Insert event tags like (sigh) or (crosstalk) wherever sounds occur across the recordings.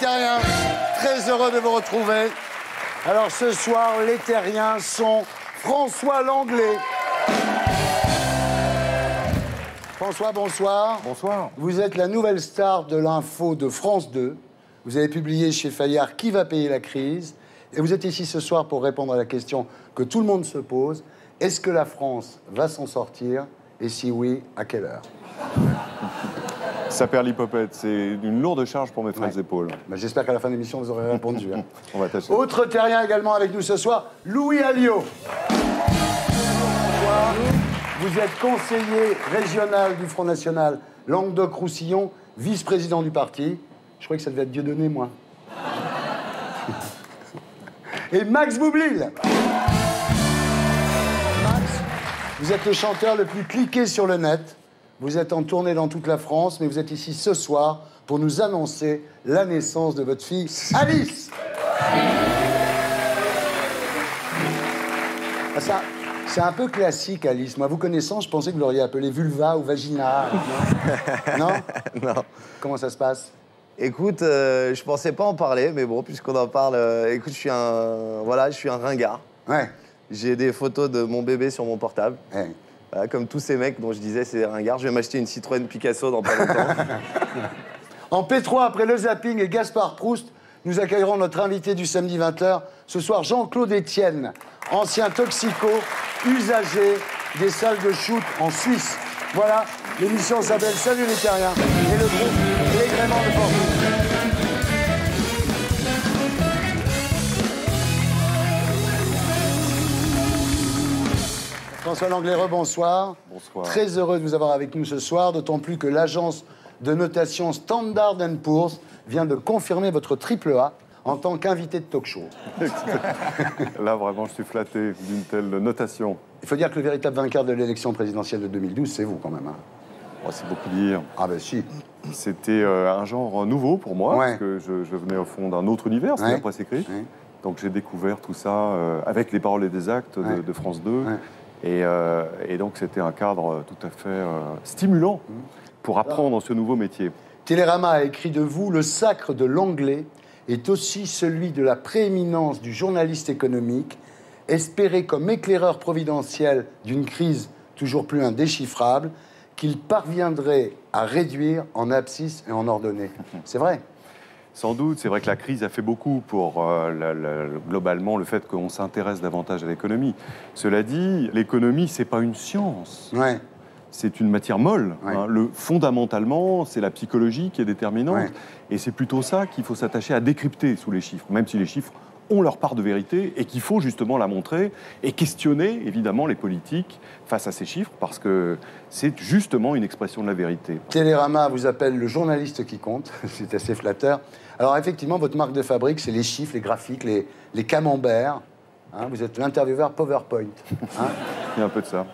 les terriens Très heureux de vous retrouver. Alors ce soir, les terriens sont François Langlais. François, bonsoir. Bonsoir. Vous êtes la nouvelle star de l'info de France 2. Vous avez publié chez Fayard Qui va payer la crise Et vous êtes ici ce soir pour répondre à la question que tout le monde se pose. Est-ce que la France va s'en sortir? Et si oui, à quelle heure? Ça perd l'hypopète. C'est une lourde charge pour mes frères Ouais. épaules. Bah, J'espère qu'à la fin de l'émission, vous aurez répondu. hein. (laughs) On va tâcher. Autre terrien également avec nous ce soir, Louis Alliot. Bonsoir. Vous êtes conseiller régional du Front National Languedoc-Roussillon, vice-président du parti. Je croyais que ça devait être Dieudonné, moi. (laughs) Et Max Boublil. Max, vous êtes le chanteur le plus cliqué sur le net. Vous êtes en tournée dans toute la France, mais vous êtes ici ce soir pour nous annoncer la naissance de votre fille Alice. Ah, ça, c'est un peu classique, Alice. Moi, vous connaissant, je pensais que vous l'auriez appelée vulva ou vagina. Non, (laughs) Non Non. Comment ça se passe Écoute, euh, je pensais pas en parler, mais bon, puisqu'on en parle, euh, écoute, je suis un, voilà, je suis un ringard. Ouais. J'ai des photos de mon bébé sur mon portable. ouais. Comme tous ces mecs dont je disais, c'est des ringards. Je vais m'acheter une Citroën Picasso dans pas longtemps. (laughs) En P3, après le zapping et Gaspard Proust, nous accueillerons notre invité du samedi 20h. Ce soir, Jean-Claude Etienne, ancien toxico, usagé des salles de shoot en Suisse. Voilà, l'émission s'appelle Salut les terriens et le groupe L'Égrément de Porto. François Langlais, rebonsoir. Bonsoir. Très heureux de vous avoir avec nous ce soir, d'autant plus que l'agence de notation Standard Poor's vient de confirmer votre triple A en tant qu'invité de talk show. (laughs) Là, vraiment, je suis flatté d'une telle notation. Il faut dire que le véritable vainqueur de l'élection présidentielle de 2012, c'est vous quand même. hein. Oh, c'est beaucoup dire. Ah ben si. C'était euh, un genre nouveau pour moi, Ouais. parce que je, je venais au fond d'un autre univers, c'était Ouais. la presse écrite. Ouais. Donc j'ai découvert tout ça euh, avec les paroles et des actes de, de France 2. Et, euh, et donc c'était un cadre euh, tout à fait euh, stimulant pour apprendre ce nouveau métier. Télérama a écrit de vous Le sacre de l'anglais est aussi celui de la prééminence du journaliste économique, espéré comme éclaireur providentiel d'une crise toujours plus indéchiffrable, qu'il parviendrait à réduire en abscisse et en ordonnée. C'est vrai. Sans doute, c'est vrai que la crise a fait beaucoup pour euh, la- la- globalement le fait qu'on s'intéresse davantage à l'économie. Cela dit, l'économie, c'est pas une science. Ouais. c'est une matière molle. Ouais. hein. Le, fondamentalement, c'est la psychologie qui est déterminante. Ouais. Et c'est plutôt ça qu'il faut s'attacher à décrypter sous les chiffres, même si les chiffres ont leur part de vérité et qu'il faut justement la montrer et questionner évidemment les politiques face à ces chiffres parce que c'est justement une expression de la vérité. Télérama vous appelle le journaliste qui compte. (laughs) C'est assez flatteur. Alors, effectivement, votre marque de fabrique, c'est les chiffres, les graphiques, les, les camemberts. Hein, vous êtes l'intervieweur PowerPoint. Hein (laughs) Il y a un peu de ça.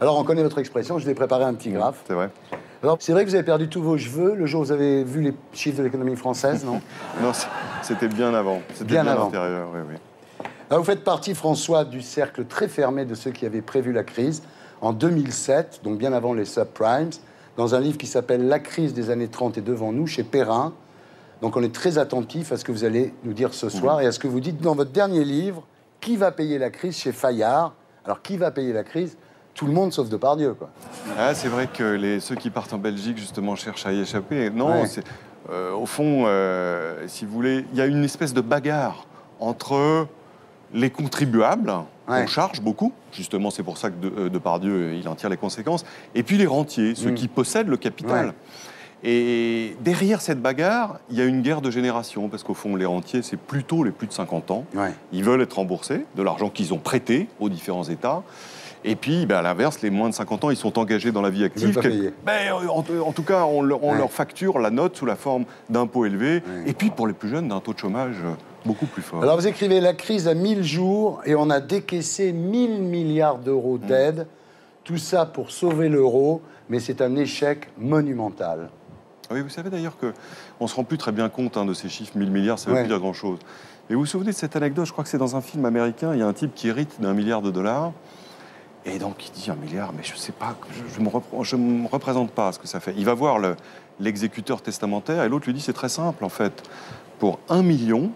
Alors, on connaît votre expression. Je vous ai préparé un petit graphe. C'est vrai. Alors, c'est vrai que vous avez perdu tous vos cheveux le jour où vous avez vu les chiffres de l'économie française, non? (laughs) Non, c'était bien avant. C'était Bien bien, avant. antérieur, oui, oui. Alors, Vous faites partie, François, du cercle très fermé de ceux qui avaient prévu la crise en 2007, donc bien avant les subprimes, dans un livre qui s'appelle La crise des années 30 est devant nous, chez Perrin. Donc on est très attentif à ce que vous allez nous dire ce soir et à ce que vous dites dans votre dernier livre, Qui va payer la crise chez Fayard? Alors qui va payer la crise? Tout le monde sauf Depardieu, quoi. Ah, c'est vrai que les, ceux qui partent en Belgique, justement, cherchent à y échapper. Non, Ouais. euh, au fond, euh, si vous voulez, il y a une espèce de bagarre entre les contribuables, Ouais. qu'on charge beaucoup, justement, c'est pour ça que de, euh, Depardieu, il en tire les conséquences, et puis les rentiers, ceux Mm. qui possèdent le capital. Ouais. Et derrière cette bagarre, il y a une guerre de génération, parce qu'au fond, les rentiers, c'est plutôt les plus de 50 ans. Ouais. Ils veulent être remboursés de l'argent qu'ils ont prêté aux différents États. Et puis, ben, à l'inverse, les moins de 50 ans, ils sont engagés dans la vie active. payer. ben, en, en tout cas, on, leur, on Ouais. leur facture la note sous la forme d'impôts élevés. Ouais. Et puis, pour les plus jeunes, d'un taux de chômage beaucoup plus fort. Alors vous écrivez La crise à 1000 jours et on a décaissé 1000 milliards d'euros d'aide. Tout ça pour sauver l'euro, mais c'est un échec monumental. Oui, vous savez d'ailleurs qu'on ne se rend plus très bien compte hein, de ces chiffres, 1000 milliards, ça ne veut plus dire grand-chose. Et vous vous souvenez de cette anecdote, je crois que c'est dans un film américain, il y a un type qui hérite d'un milliard de dollars, et donc il dit un milliard, mais je ne sais pas, je ne me, représente pas ce que ça fait. Il va voir l'exécuteur testamentaire, et l'autre lui dit, c'est très simple en fait, pour un million,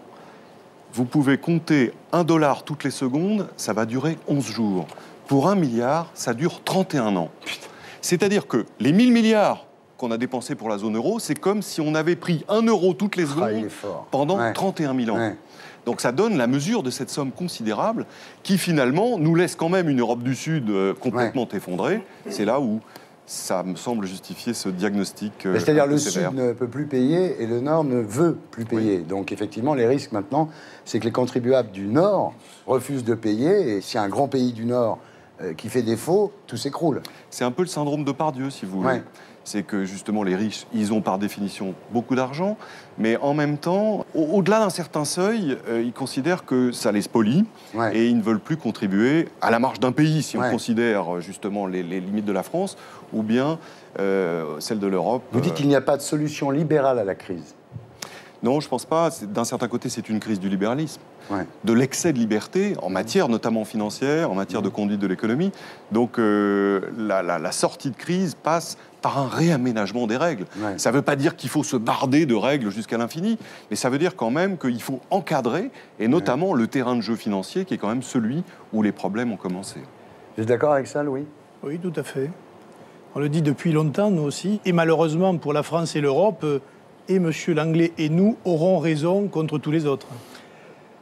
vous pouvez compter un dollar toutes les secondes, ça va durer 11 jours. Pour un milliard, ça dure 31 ans. C'est-à-dire que les 1000 milliards qu'on a dépensés pour la zone euro, c'est comme si on avait pris un euro toutes les ah, secondes pendant 31 000 ans. Donc ça donne la mesure de cette somme considérable qui finalement nous laisse quand même une Europe du Sud euh, complètement effondrée. C'est là où ça me semble justifier ce diagnostic. Euh, c'est-à-dire le Sud ne peut plus payer et le Nord ne veut plus payer. Donc effectivement, les risques maintenant, c'est que les contribuables du Nord refusent de payer. Et si un grand pays du Nord euh, qui fait défaut, tout s'écroule. C'est un peu le syndrome de Pardieu, si vous voulez c'est que justement les riches, ils ont par définition beaucoup d'argent, mais en même temps, au-delà d'un certain seuil, euh, ils considèrent que ça les spolie et ils ne veulent plus contribuer à la marge d'un pays, si on considère euh, justement les, limites de la France, ou bien euh, celle de l'Europe. Vous dites qu'il n'y a pas de solution libérale à la crise non, je ne pense pas. D'un certain côté, c'est une crise du libéralisme, de l'excès de liberté, en matière notamment financière, en matière de mmh. conduite de l'économie. Donc la, sortie de crise passe par un réaménagement des règles. Ça ne veut pas dire qu'il faut se barder de règles jusqu'à l'infini, mais ça veut dire quand même qu'il faut encadrer, et notamment le terrain de jeu financier, qui est quand même celui où les problèmes ont commencé. Vous êtes d'accord avec ça, Louis? Oui, tout à fait. On le dit depuis longtemps, nous aussi. Et malheureusement, pour la France et l'Europe, euh, et M. Langlais et nous aurons raison contre tous les autres.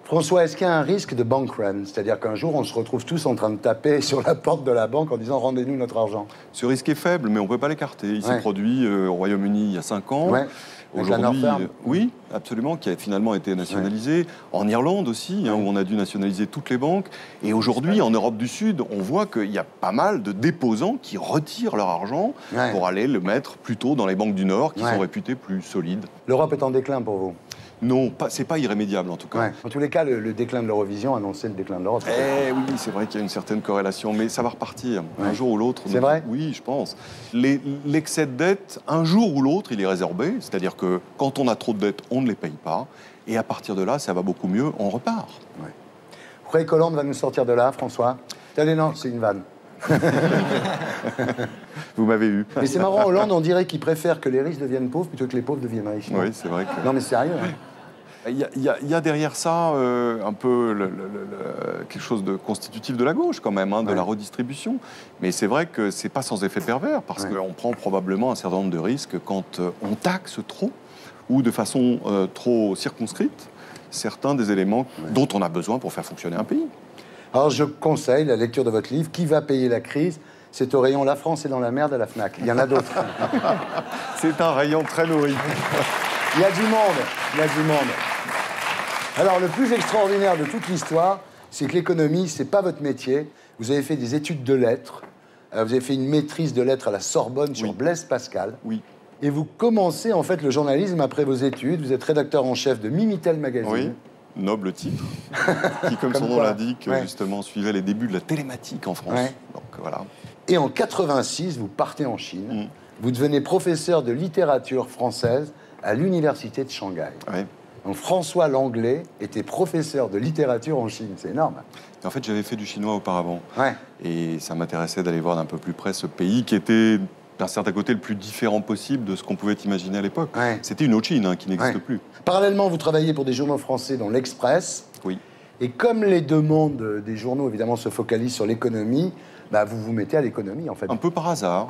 François, est-ce qu'il y a un risque de bank run? C'est-à-dire qu'un jour, on se retrouve tous en train de taper (laughs) sur la porte de la banque en disant rendez-nous notre argent Ce risque est faible, mais on ne peut pas l'écarter. Il s'est produit euh, au Royaume-Uni il y a 5 ans. Aujourd'hui, euh, oui, absolument, qui a finalement été nationalisé. En Irlande aussi, hein, où on a dû nationaliser toutes les banques. Et aujourd'hui, en Europe du Sud, on voit qu'il y a pas mal de déposants qui retirent leur argent pour aller le mettre plutôt dans les banques du Nord, qui sont réputées plus solides. L'Europe est en déclin pour vous? Non, c'est pas irrémédiable en tout cas. En tous les cas, le, déclin de l'Eurovision annonçait le déclin de l'Europe. Eh oui, c'est vrai qu'il y a une certaine corrélation, mais ça va repartir un jour ou l'autre. C'est vrai Oui, je pense. L'excès de dette, un jour ou l'autre, il est résorbé. C'est-à-dire que quand on a trop de dettes, on ne les paye pas. Et à partir de là, ça va beaucoup mieux, on repart. Ouais. Vous croyez qu'Hollande va nous sortir de là, François Allez, non, c'est une vanne. (laughs) Vous m'avez eu. Mais c'est marrant, Hollande, on dirait qu'il préfère que les riches deviennent pauvres plutôt que les pauvres deviennent riches. Oui, c'est vrai. Que... Non, mais sérieux. Hein. Il y, a derrière ça euh, un peu quelque chose de constitutif de la gauche quand même, hein, de la redistribution. Mais c'est vrai que c'est pas sans effet pervers parce qu'on prend probablement un certain nombre de risques quand euh, on taxe trop ou de façon euh, trop circonscrite certains des éléments dont on a besoin pour faire fonctionner un pays. Alors je conseille la lecture de votre livre Qui va payer la crise? C'est au rayon La France est dans la merde à la FNAC. Il y en a d'autres. (laughs) c'est un rayon très nourri. Il y a du monde, il y a du monde. Alors, le plus extraordinaire de toute l'histoire, c'est que l'économie, c'est pas votre métier. Vous avez fait des études de lettres. Euh, vous avez fait une maîtrise de lettres à la Sorbonne sur Blaise Pascal. Oui. Et vous commencez en fait le journalisme après vos études. Vous êtes rédacteur en chef de Mimitel Magazine. Oui. Noble titre, (laughs) qui, comme, son nom l'indique, justement, suivait les débuts de la télématique en France. Donc voilà. Et en 86, vous partez en Chine. Mm. Vous devenez professeur de littérature française à l'université de Shanghai. Donc François Langlais était professeur de littérature en Chine, c'est énorme. En fait, j'avais fait du chinois auparavant. Et ça m'intéressait d'aller voir d'un peu plus près ce pays qui était d'un certain côté le plus différent possible de ce qu'on pouvait imaginer à l'époque. C'était une autre Chine hein, qui n'existe plus. Parallèlement, vous travaillez pour des journaux français, dont l'Express. Oui. Et comme les demandes des journaux, évidemment, se focalisent sur l'économie, bah, vous vous mettez à l'économie, en fait. Un peu par hasard.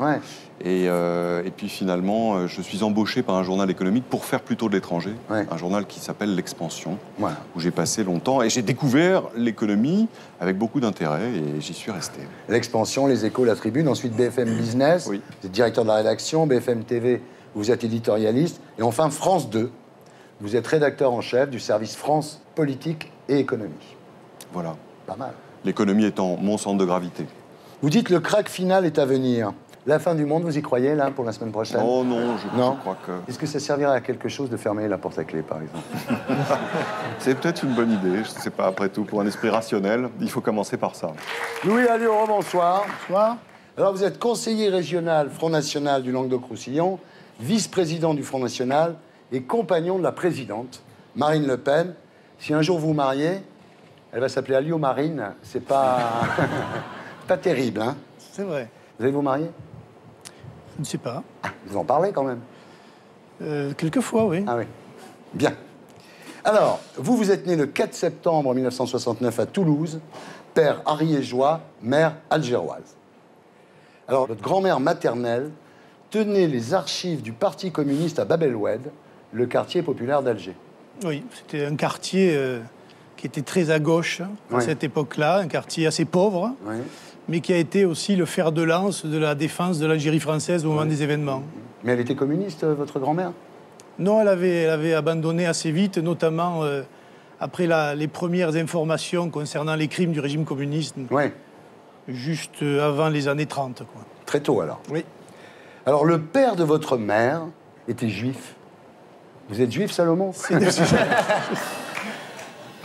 Et, euh, et, puis finalement, euh, je suis embauché par un journal économique pour faire plutôt de l'étranger. Un journal qui s'appelle L'Expansion, où j'ai passé longtemps. Et j'ai découvert l'économie avec beaucoup d'intérêt et j'y suis resté. L'Expansion, Les Échos, La Tribune, ensuite BFM Business. Vous êtes directeur de la rédaction, BFM TV, vous êtes éditorialiste. Et enfin, France 2. Vous êtes rédacteur en chef du service France Politique et Économie. Voilà. Pas mal. L'économie étant mon centre de gravité. Vous dites le crack final est à venir. La fin du monde, vous y croyez là pour la semaine prochaine Oh non, je, non. crois que. Est-ce que ça servirait à quelque chose de fermer la porte à clé, par exemple (laughs) C'est peut-être une bonne idée. Je ne sais pas. Après tout, pour un esprit rationnel, il faut commencer par ça. Louis Alliot, bonsoir. Bonsoir. Alors, vous êtes conseiller régional Front National du Languedoc-Roussillon vice-président du Front National et compagnon de la présidente, Marine Le Pen. Si un jour vous vous mariez, elle va s'appeler Alio Marine. C'est pas, (laughs) pas terrible, hein C'est vrai. Vous allez vous marier? Je ne sais pas. Vous en parlez quand même. Euh, quelquefois, oui. Ah oui. Bien. Alors, vous, vous êtes né le 4 septembre 1969 à Toulouse, père ariégeois, mère algéroise. Alors, votre grand-mère maternelle tenait les archives du Parti communiste à Bab el-Oued, le quartier populaire d'Alger. Oui, c'était un quartier euh, qui était très à gauche hein, à cette époque-là, un quartier assez pauvre, Oui. Mais qui a été aussi le fer de lance de la défense de l'Algérie française au moment des événements. Mais elle était communiste, euh, votre grand-mère? Non, elle avait, elle avait abandonné assez vite, notamment euh, après la- les premières informations concernant les crimes du régime communiste, Oui. juste euh, avant les années 30. Quoi. Très tôt alors. Oui. Alors, le père de votre mère était juif. Vous êtes juif, Salomon? (laughs)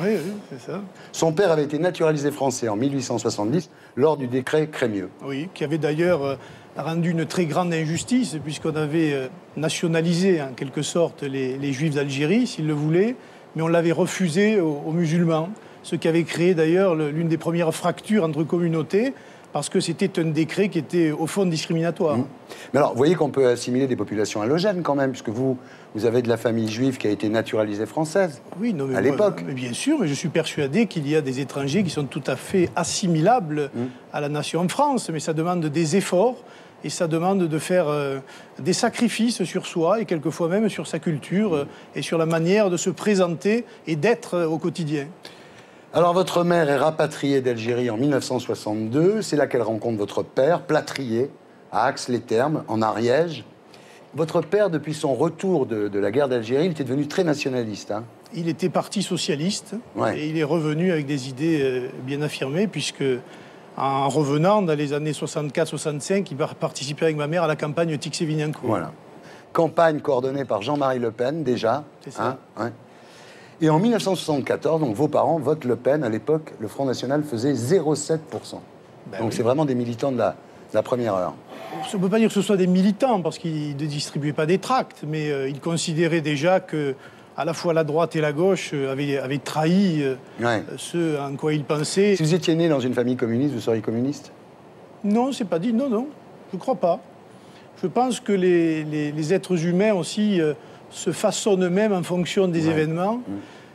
oui, oui, c'est ça. Son père avait été naturalisé français en 1870 lors du décret Crémieux. Oui, qui avait d'ailleurs euh, rendu une très grande injustice, puisqu'on avait euh, nationalisé en quelque sorte les, les juifs d'Algérie, s'ils le voulaient, mais on l'avait refusé aux, aux musulmans, ce qui avait créé d'ailleurs le- l'une des premières fractures entre communautés, parce que c'était un décret qui était au fond discriminatoire. Mais alors, vous voyez qu'on peut assimiler des populations halogènes quand même, puisque vous, vous avez de la famille juive qui a été naturalisée française. Oui, non, mais À l'époque. Bien sûr, mais je suis persuadé qu'il y a des étrangers qui sont tout à fait assimilables Hum. à la nation France, mais ça demande des efforts et ça demande de faire euh, des sacrifices sur soi et quelquefois même sur sa culture euh, et sur la manière de se présenter et d'être euh, au quotidien. Alors, votre mère est rapatriée d'Algérie en 1962. C'est là qu'elle rencontre votre père, plâtrier, à Aix-les-Thermes, en Ariège. Votre père, depuis son retour de, de la guerre d'Algérie, il était devenu très nationaliste. hein. Il était parti socialiste Ouais. et il est revenu avec des idées euh, bien affirmées puisque en revenant dans les années 64-65, il va participer avec ma mère à la campagne Tix-Sévignan-Cour. Voilà. Campagne coordonnée par Jean-Marie Le Pen, déjà. C'est ça. hein, ouais. Et en 1974, donc vos parents votent Le Pen. À l'époque, le Front National faisait 0,7%. Ben donc oui. c'est vraiment des militants de la, de la première heure. On ne peut pas dire que ce soit des militants parce qu'ils ne distribuaient pas des tracts, mais euh, ils considéraient déjà que à la fois la droite et la gauche euh, avaient, avaient trahi euh, Ouais. ce en quoi ils pensaient. Si vous étiez né dans une famille communiste, vous seriez communiste? Non, c'est pas dit. Non, non, je ne crois pas. Je pense que les, les- les êtres humains aussi se façonnent eux-mêmes en fonction des événements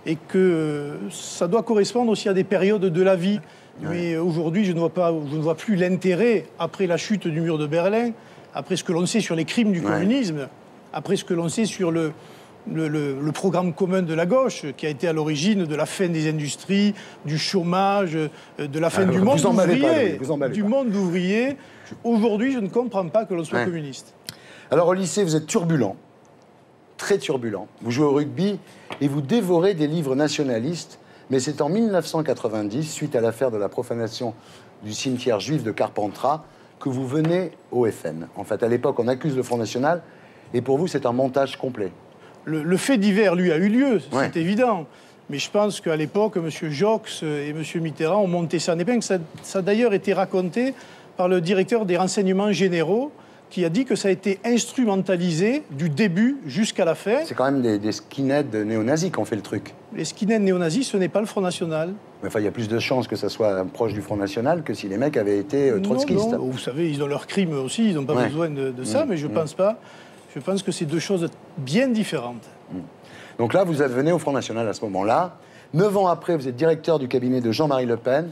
et que euh, ça doit correspondre aussi à des périodes de la vie. Mais euh, aujourd'hui, je, ne vois pas- je ne vois plus l'intérêt, après la chute du mur de Berlin, après ce que l'on sait sur les crimes du Ouais. communisme, après ce que l'on sait sur le, le, le- le programme commun de la gauche, qui a été à l'origine de la fin des industries, du chômage, euh, de la fin Ah, du monde pas, ouvrier. Du monde ouvrier. Aujourd'hui, je ne comprends pas que l'on soit Ouais. communiste. Alors au lycée, vous êtes turbulent, très turbulent. Vous jouez au rugby et vous dévorez des livres nationalistes. Mais c'est en 1990, suite à l'affaire de la profanation du cimetière juif de Carpentras, que vous venez au FN. En fait, à l'époque, on accuse le Front National, et pour vous, c'est un montage complet. Le, le fait divers, lui, a eu lieu, c'est Ouais. évident. Mais je pense qu'à l'époque, M. Jox et M. Mitterrand ont monté ça en épingle. Ça, ça a d'ailleurs été raconté par le directeur des renseignements généraux, qui a dit que ça a été instrumentalisé du début jusqu'à la fin. C'est quand même des, des skinheads néo-nazis qui ont fait le truc. Les skinheads néo-nazis, ce n'est pas le Front National. Mais Enfin, il y a plus de chances que ça soit proche du Front National que si les mecs avaient été euh, trotskistes. non. Vous savez, ils ont leurs crimes aussi, ils n'ont pas Ouais. besoin de, de ça, Mmh, mais je mmh. pense pas. Je pense que c'est deux choses bien différentes. Donc là, vous venez au Front National à ce moment-là. Neuf ans après, vous êtes directeur du cabinet de Jean-Marie Le Pen.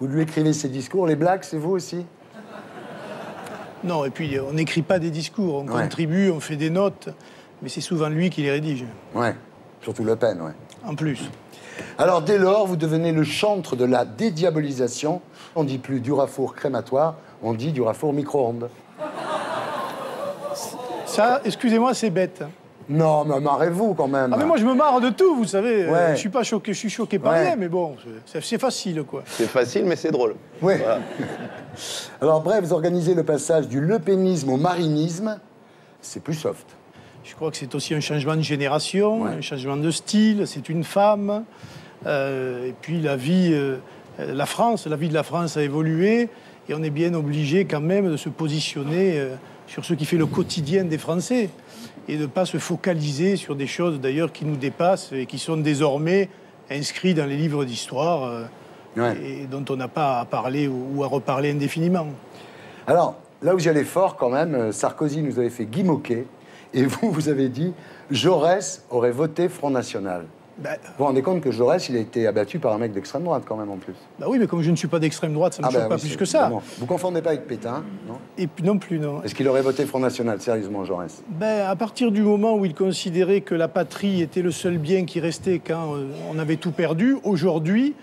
Vous lui écrivez ses discours. Les blagues, c'est vous aussi? Non, et puis on n'écrit pas des discours, on Ouais. contribue, on fait des notes, mais c'est souvent lui qui les rédige, Ouais, surtout Le Pen, ouais. en plus. Alors dès lors, vous devenez le chantre de la dédiabolisation. On dit plus durafour crématoire, on dit durafour micro-ondes. Ça, excusez-moi, c'est bête. Non, mais marrez-vous quand même. Ah mais moi je me marre de tout, vous savez. Euh, Ouais. je suis pas choqué, je suis choqué par Ouais. rien, mais bon, c'est facile quoi. C'est facile, mais c'est drôle. Oui. Voilà. (laughs) Alors bref, vous organisez le passage du lepénisme au marinisme. C'est plus soft. Je crois que c'est aussi un changement de génération, Ouais. un changement de style. C'est une femme. Euh, et puis la vie, euh, euh, la France, la vie de la France a évolué. Et on est bien obligé quand même de se positionner euh, sur ce qui fait le quotidien des Français et de ne pas se focaliser sur des choses d'ailleurs qui nous dépassent et qui sont désormais inscrites dans les livres d'histoire euh, Ouais. et dont on n'a pas à parler ou ou à reparler indéfiniment. Alors, là où j'y allais fort quand même, euh, Sarkozy nous avait fait Guy Moquet, et vous, vous avez dit Jaurès aurait voté Front National. Ben, Vous vous rendez compte que Jaurès, il a été abattu par un mec d'extrême droite quand même en plus. bah oui, mais comme je ne suis pas d'extrême droite, ça ne me bah choque pas oui, plus que ça. évidemment. Vous confondez pas avec Pétain, non? Et puis non plus, non. Est-ce qu'il aurait voté Front National, sérieusement, Jaurès? Ben, à partir du moment où il considérait que la patrie était le seul bien qui restait quand euh, on avait tout perdu, aujourd'hui,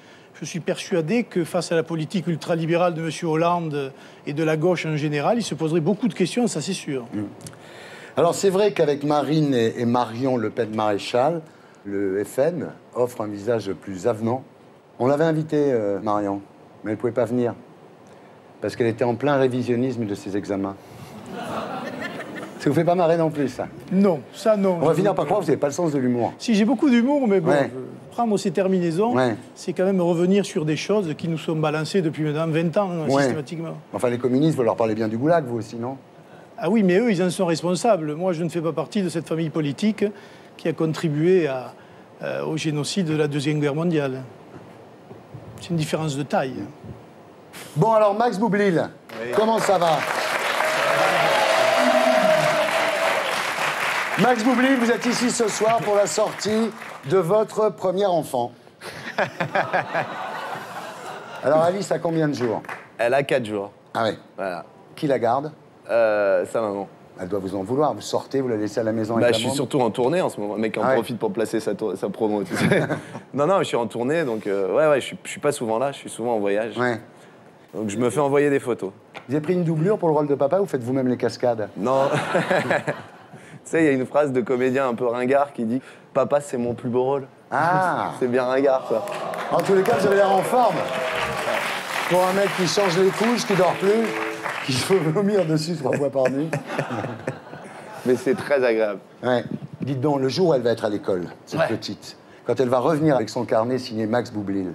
je suis persuadé que face à la politique ultralibérale de M. Hollande et de la gauche en général, il se poserait beaucoup de questions, ça c'est sûr. Alors c'est vrai qu'avec Marine et, et Marion Le Pen Maréchal, le FN offre un visage plus avenant. On l'avait invitée, euh, Marion, mais elle ne pouvait pas venir. Parce qu'elle était en plein révisionnisme de ses examens. Ça vous fait pas marrer non plus, ça? Non, ça non. On va finir par croire que vous n'avez pas le sens de l'humour. Si j'ai beaucoup d'humour, mais bon, Ouais. je- prendre ces terminaisons, Ouais. c'est quand même revenir sur des choses qui nous sont balancées depuis maintenant 20 ans, hein, Ouais. systématiquement. Enfin, les communistes, vous leur parlez bien du goulag, vous aussi, non? Ah oui, mais eux, ils en sont responsables. Moi, je ne fais pas partie de cette famille politique qui a contribué à, euh, au génocide de la Deuxième Guerre mondiale. C'est une différence de taille. Bon, alors, Max Boublil, comment ça va? Max Boublil, vous êtes ici ce soir pour la sortie de votre premier enfant. (laughs) Alors, Alice a combien de jours? Elle a 4 jours. Ah ouais. Voilà. Qui la garde? Euh, sa maman. Elle doit vous en vouloir. Vous sortez, vous la laissez à la maison Bah, avec je la suis surtout en tournée en ce moment. Le mec en Ah ouais. profite pour placer sa, tour- sa promo, tu sais. (laughs) non, non, je suis en tournée, donc euh, ouais, ouais, je suis, je suis pas souvent là, je suis souvent en voyage. Ouais. Donc je me fais envoyer des photos. Vous avez pris une doublure pour le rôle de papa ou faites vous-même les cascades? Non. (laughs) tu sais, il y a une phrase de comédien un peu ringard qui dit Papa, c'est mon plus beau rôle. Ah (laughs) C'est bien ringard, ça. En tous les cas, vous avez l'air en forme. Pour un mec qui change les couches, qui dort plus, qui se fait vomir dessus trois fois par nuit. (laughs) Mais c'est très agréable. Ouais. Dites donc, le jour où elle va être à l'école, cette Ouais. petite, quand elle va revenir avec son carnet signé Max Boublil,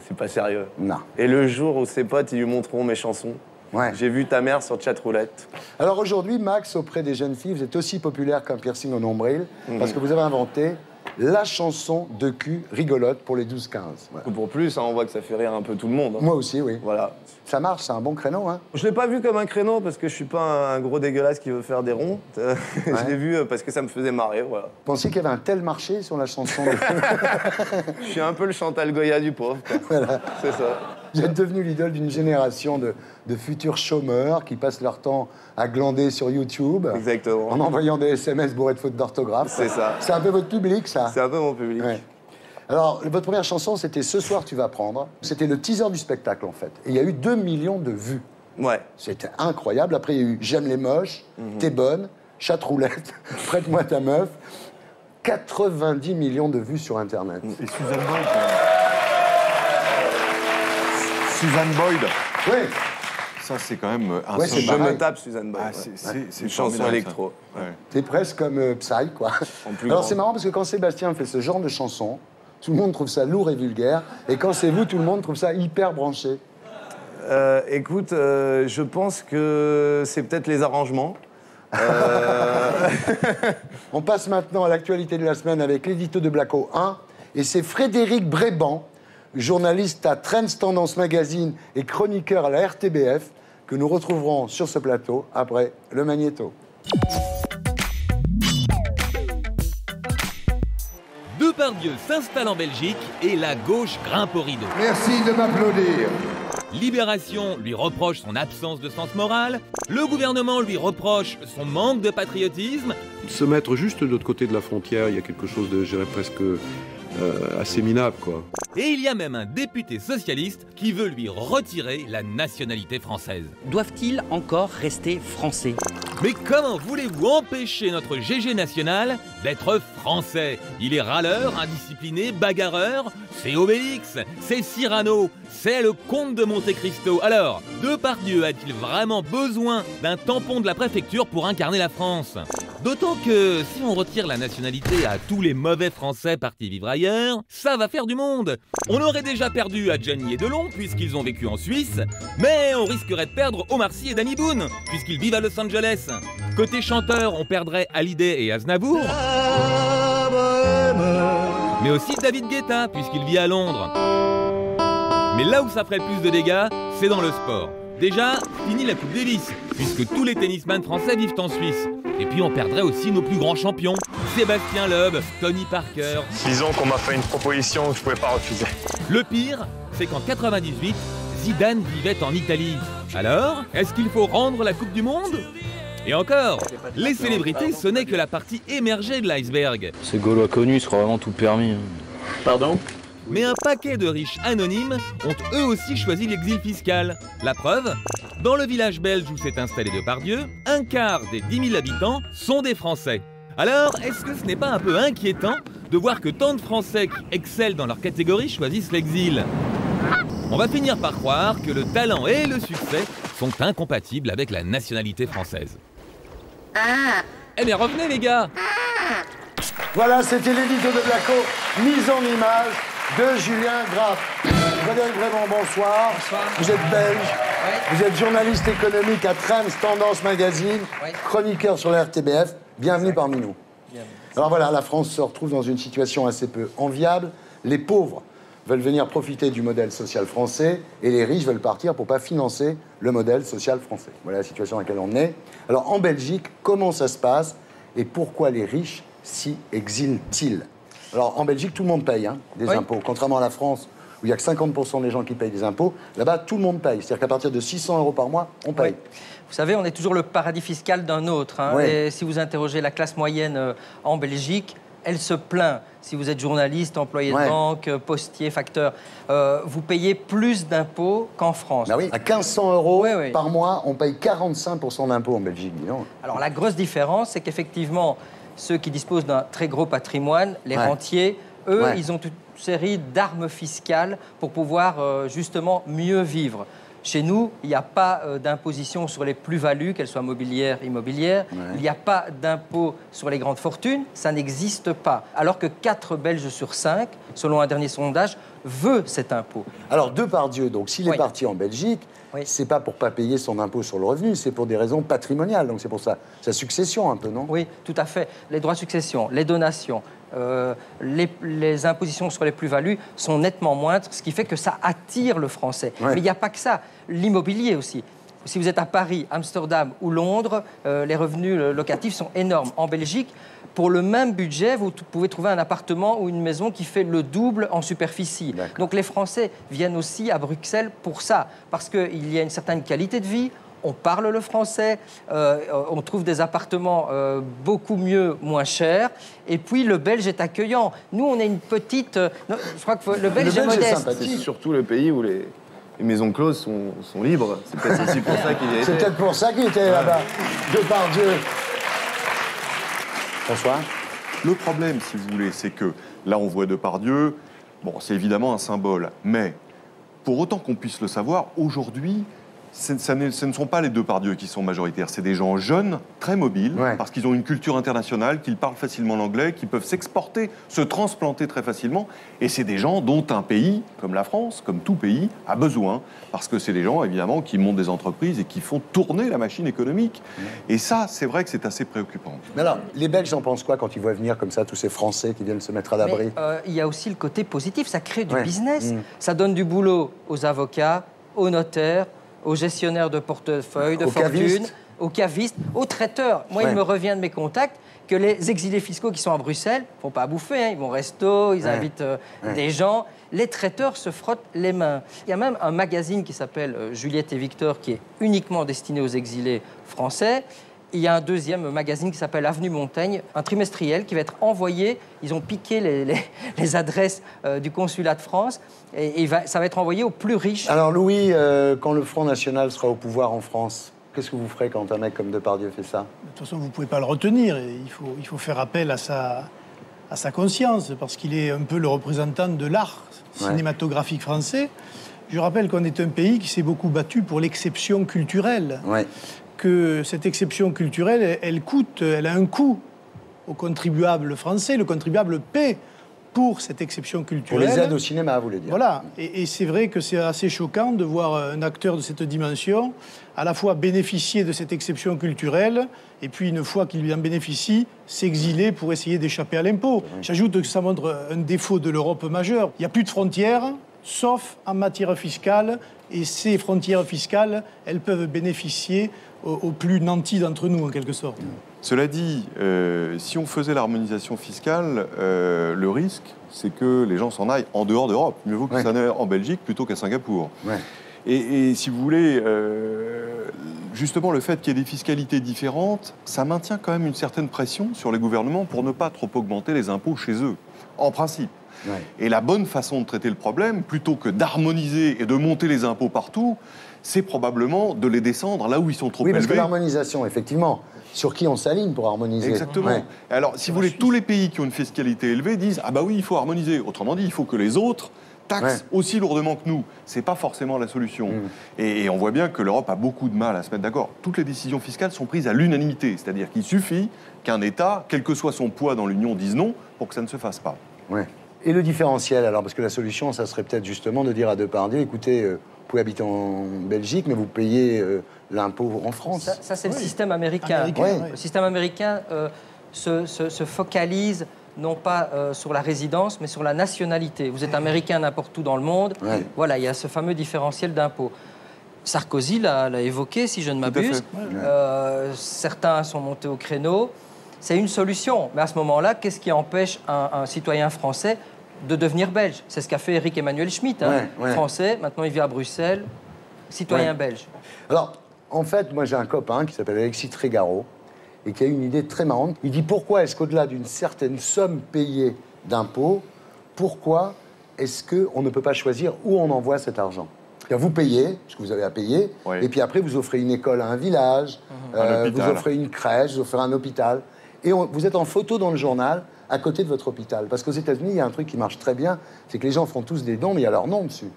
C'est pas sérieux. non. Et le jour où ses potes, ils lui montreront mes chansons, Ouais. j'ai vu ta mère sur chatroulette. Alors aujourd'hui, Max, auprès des jeunes filles, vous êtes aussi populaire qu'un piercing au nombril, parce que vous avez inventé la chanson de cul rigolote pour les 12-15. Voilà. Ou pour plus, hein, on voit que ça fait rire un peu tout le monde. hein. Moi aussi, oui. Voilà. Ça marche, c'est un bon créneau, hein Je l'ai pas vu comme un créneau parce que je suis pas un, gros dégueulasse qui veut faire des ronds. Euh, (laughs) je l'ai vu euh, parce que ça me faisait marrer, voilà. Vous pensiez qu'il y avait un tel marché sur la chanson de... (laughs) Je suis un peu le Chantal Goya du pauvre. (laughs) Voilà. C'est ça. Vous êtes devenu l'idole d'une génération de, de futurs chômeurs qui passent leur temps à glander sur YouTube Exactement. en envoyant des SMS bourrés de fautes d'orthographe. C'est ça. C'est un peu votre public, ça C'est un peu mon public. Ouais. Alors, votre première chanson, c'était Ce soir tu vas prendre. C'était le teaser du spectacle, en fait. Et il y a eu 2 millions de vues. Ouais. C'était incroyable. Après, il y a eu J'aime les moches, Mhm. T'es bonne, Chatroulette, (laughs) Prête-moi ta meuf. 90 millions de vues sur Internet. Et Suzanne Boyd. Suzanne Boyd. Oui, Ça, c'est quand même un Ouais, son- c'est Je pareil. me tape Suzanne Boyd. Ah, ouais. c'est- Une chanson électro. Ouais. c'est presque comme euh, Psy, quoi. plus Alors, c'est marrant parce que quand Sébastien fait ce genre de chanson, tout le monde trouve ça lourd et vulgaire. Et quand c'est vous, tout le monde trouve ça hyper branché. Euh, écoute, euh, je pense que c'est peut-être les arrangements. Euh, (laughs) On passe maintenant à l'actualité de la semaine avec l'édito de Blacko 1. Et c'est Frédéric Bréban, journaliste à Trends Tendance Magazine et chroniqueur à la RTBF, que nous retrouverons sur ce plateau après le magnéto. Depardieu s'installe en Belgique et la gauche grimpe au rideau. Merci de m'applaudir. Libération lui reproche son absence de sens moral, le gouvernement lui reproche son manque de patriotisme, se mettre juste de l'autre côté de la frontière, il y a quelque chose de, je dirais, presque euh, assez minable, quoi. et il y a même un député socialiste qui veut lui retirer la nationalité française. Doivent-ils encore rester français? Mais comment voulez-vous empêcher notre GG national d'être français? Il est râleur, indiscipliné, bagarreur, c'est Obélix, c'est Cyrano, c'est le comte de Monte Cristo. Alors, Depardieu a-t-il vraiment besoin d'un tampon de la préfecture pour incarner la France? D'autant que si on retire la nationalité à tous les mauvais Français partis vivre ailleurs, ça va faire du monde. On aurait déjà perdu à Johnny et Delon puisqu'ils ont vécu en Suisse, mais on risquerait de perdre Omar Sy et Danny Boone puisqu'ils vivent à Los Angeles. Côté chanteur, on perdrait Hallyday et Aznavour. Mais aussi David Guetta puisqu'il vit à Londres. Mais là où ça ferait plus de dégâts, c'est dans le sport. Déjà, fini la Coupe Davis, puisque tous les tennisman français vivent en Suisse. Et puis on perdrait aussi nos plus grands champions, Sébastien Loeb, Tony Parker. Disons qu'on m'a fait une proposition que je pouvais pas refuser. Le pire, c'est qu'en 98, Zidane vivait en Italie. Alors, est-ce qu'il faut rendre la Coupe du Monde? Et encore, les célébrités, ce n'est que la partie émergée de l'iceberg. Ces Gaulois connus sera vraiment tout permis. Pardon? Mais un paquet de riches anonymes ont eux aussi choisi l'exil fiscal. La preuve Dans le village belge où s'est installé Depardieu, un quart des 10 000 habitants sont des Français. Alors, est-ce que ce n'est pas un peu inquiétant de voir que tant de Français qui excellent dans leur catégorie choisissent l'exil? On va finir par croire que le talent et le succès sont incompatibles avec la nationalité française. Eh bien revenez les gars Voilà, c'était l'édito de Blaco, mise en image de Julien Graff. Frédéric Vraiment, bonsoir. Vous êtes belge. Vous êtes journaliste économique à Trends Tendance Magazine, chroniqueur sur la RTBF. Bienvenue parmi nous. Alors voilà, la France se retrouve dans une situation assez peu enviable. Les pauvres veulent venir profiter du modèle social français et les riches veulent partir pour pas financer le modèle social français. Voilà la situation dans laquelle on est. Alors en Belgique, comment ça se passe et pourquoi les riches s'y exilent-ils? Alors en Belgique, tout le monde paye hein, des Oui. impôts, contrairement à la France où il n'y a que 50% des gens qui payent des impôts. Là-bas, tout le monde paye. C'est-à-dire qu'à partir de 600 euros par mois, on paye. Oui. Vous savez, on est toujours le paradis fiscal d'un autre. hein. Et si vous interrogez la classe moyenne euh, en Belgique, elle se plaint. Si vous êtes journaliste, employé Ouais. de banque, euh, postier, facteur, euh, vous payez plus d'impôts qu'en France. Bah oui, à 1500 euros Oui, oui. par mois, on paye 45% d'impôts en Belgique, dis donc. Alors la grosse différence, c'est qu'effectivement, ceux qui disposent d'un très gros patrimoine, les Ouais. rentiers, eux, Ouais. ils ont toute une série d'armes fiscales pour pouvoir euh, justement mieux vivre. Chez nous, il n'y a pas euh, d'imposition sur les plus-values, qu'elles soient mobilières, immobilières. Ouais. Il n'y a pas d'impôt sur les grandes fortunes. Ça n'existe pas. Alors que 4 Belges sur 5, selon un dernier sondage, veut cet impôt. Alors, Depardieu, donc s'il est parti en Belgique, Oui. c'est pas pour pas payer son impôt sur le revenu, c'est pour des raisons patrimoniales. Donc c'est pour ça, sa succession un peu, non? Oui, tout à fait. Les droits de succession, les donations, euh, les, les impositions sur les plus-values sont nettement moindres, ce qui fait que ça attire le français. Ouais. Mais il n'y a pas que ça. L'immobilier aussi. Si vous êtes à Paris, Amsterdam ou Londres, euh, les revenus locatifs sont énormes. En Belgique, pour le même budget, vous pouvez trouver un appartement ou une maison qui fait le double en superficie. Donc les Français viennent aussi à Bruxelles pour ça, parce qu'il y a une certaine qualité de vie. On parle le français, euh, on trouve des appartements euh, beaucoup mieux, moins chers, et puis le Belge est accueillant. Nous, on est une petite. euh, non, je crois que le Belge, Belge est est modeste. sympathique. C'est surtout le pays où les, les maisons closes sont, sont libres. C'est peut-être aussi pour ça qu'il a C'est peut-être pour ça qu'il était là-bas. Depardieu. François Le problème, si vous voulez, c'est que là, on voit Depardieu. Bon, c'est évidemment un symbole, mais pour autant qu'on puisse le savoir, aujourd'hui, ça ce ne sont pas les Depardieu qui sont majoritaires, c'est des gens jeunes, très mobiles, Ouais. parce qu'ils ont une culture internationale, qu'ils parlent facilement l'anglais, qui peuvent s'exporter, se transplanter très facilement, et c'est des gens dont un pays, comme la France, comme tout pays, a besoin, parce que c'est des gens, évidemment, qui montent des entreprises et qui font tourner la machine économique. Et ça, c'est vrai que c'est assez préoccupant. Mais alors, les Belges en pensent quoi quand ils voient venir comme ça tous ces Français qui viennent se mettre à l'abri? Euh, il y a aussi le côté positif, ça crée du Ouais. business. Mm. Ça donne du boulot aux avocats, aux notaires, aux gestionnaires de portefeuille, de Aux fortune, cavistes. aux cavistes, aux traiteurs. Moi, Ouais. il me revient de mes contacts que les exilés fiscaux qui sont à Bruxelles ne font pas à bouffer, hein. ils vont au resto, ils Ouais. invitent euh, Ouais. des gens. Les traiteurs se frottent les mains. Il y a même un magazine qui s'appelle euh, Juliette et Victor qui est uniquement destiné aux exilés français. Il y a un deuxième magazine qui s'appelle Avenue Montaigne, un trimestriel qui va être envoyé. Ils ont piqué les, les- (laughs) les adresses euh, du consulat de France et, et va- ça va être envoyé aux plus riches. Alors Louis, euh, quand le Front National sera au pouvoir en France, qu'est-ce que vous ferez quand un mec comme Depardieu fait ça? De toute façon, vous ne pouvez pas le retenir. et Il faut, il faut faire appel à sa, à sa conscience, parce qu'il est un peu le représentant de l'art Ouais. cinématographique français. Je rappelle qu'on est un pays qui s'est beaucoup battu pour l'exception culturelle, Ouais. Que cette exception culturelle, elle, coûte, elle a un coût au contribuable français. Le contribuable paie pour cette exception Pour culturelle. les aides au cinéma, vous voulez dire Voilà, et, et c'est vrai que c'est assez choquant de voir un acteur de cette dimension à la fois bénéficier de cette exception culturelle et puis une fois qu'il en bénéficie, s'exiler pour essayer d'échapper à l'impôt. J'ajoute que ça montre un défaut de l'Europe majeur. Il n'y a plus de frontières, sauf en matière fiscale, et ces frontières fiscales, elles peuvent bénéficier aux, aux plus nantis d'entre nous, en quelque sorte. Cela dit, euh, si on faisait l'harmonisation fiscale, euh, le risque, c'est que les gens s'en aillent en dehors d'Europe. Mieux vaut qu'ils s'en aillent en Belgique plutôt qu'à Singapour. Ouais. Et, et si vous voulez, euh, justement, le fait qu'il y ait des fiscalités différentes, ça maintient quand même une certaine pression sur les gouvernements pour ne pas trop augmenter les impôts chez eux, en principe. Ouais. Et la bonne façon de traiter le problème, plutôt que d'harmoniser et de monter les impôts partout, c'est probablement de les descendre là où ils sont trop Oui, parce que élevés. l'harmonisation, effectivement, sur qui on s'aligne pour harmoniser Exactement. Ouais. Alors, si vous voulez, tous les pays qui ont une fiscalité élevée disent Ah bah oui, il faut harmoniser. Autrement dit, il faut que les autres taxent aussi lourdement que nous. C'est pas forcément la solution. Mm. Et, et on voit bien que l'Europe a beaucoup de mal à se mettre d'accord. Toutes les décisions fiscales sont prises à l'unanimité, c'est-à-dire qu'il suffit qu'un État, quel que soit son poids dans l'Union, dise non pour que ça ne se fasse pas. Ouais. Et le différentiel, alors, parce que la solution, ça serait peut-être justement de dire à Depardieu, écoutez, euh, vous pouvez habiter en Belgique, mais vous payez euh, l'impôt en France. Ça, ça, c'est le système américain. Le système américain euh, se, se- se focalise non pas euh, sur la résidence, mais sur la nationalité. Vous êtes américain n'importe où dans le monde. Voilà, il y a ce fameux différentiel d'impôt. Sarkozy l'a évoqué, si je ne m'abuse. Euh, certains sont montés au créneau. C'est une solution. Mais à ce moment-là, qu'est-ce qui empêche un, un citoyen français de devenir belge C'est ce qu'a fait Eric Emmanuel Schmitt. hein. Ouais, ouais. Français, maintenant il vit à Bruxelles, citoyen Ouais. belge. Alors, en fait, moi j'ai un copain qui s'appelle Alexis Trégaro et qui a une idée très marrante. Il dit pourquoi est-ce qu'au-delà d'une certaine somme payée d'impôts, pourquoi est-ce qu'on ne peut pas choisir où on envoie cet argent? Vous payez ce que vous avez à payer, Oui. et puis après vous offrez une école à un village, euh, vous offrez une crèche, vous offrez un hôpital, et on- vous êtes en photo dans le journal à côté de votre hôpital. Parce qu'aux États-Unis, il y a un truc qui marche très bien, c'est que les gens font tous des dons, mais il y a leur nom dessus.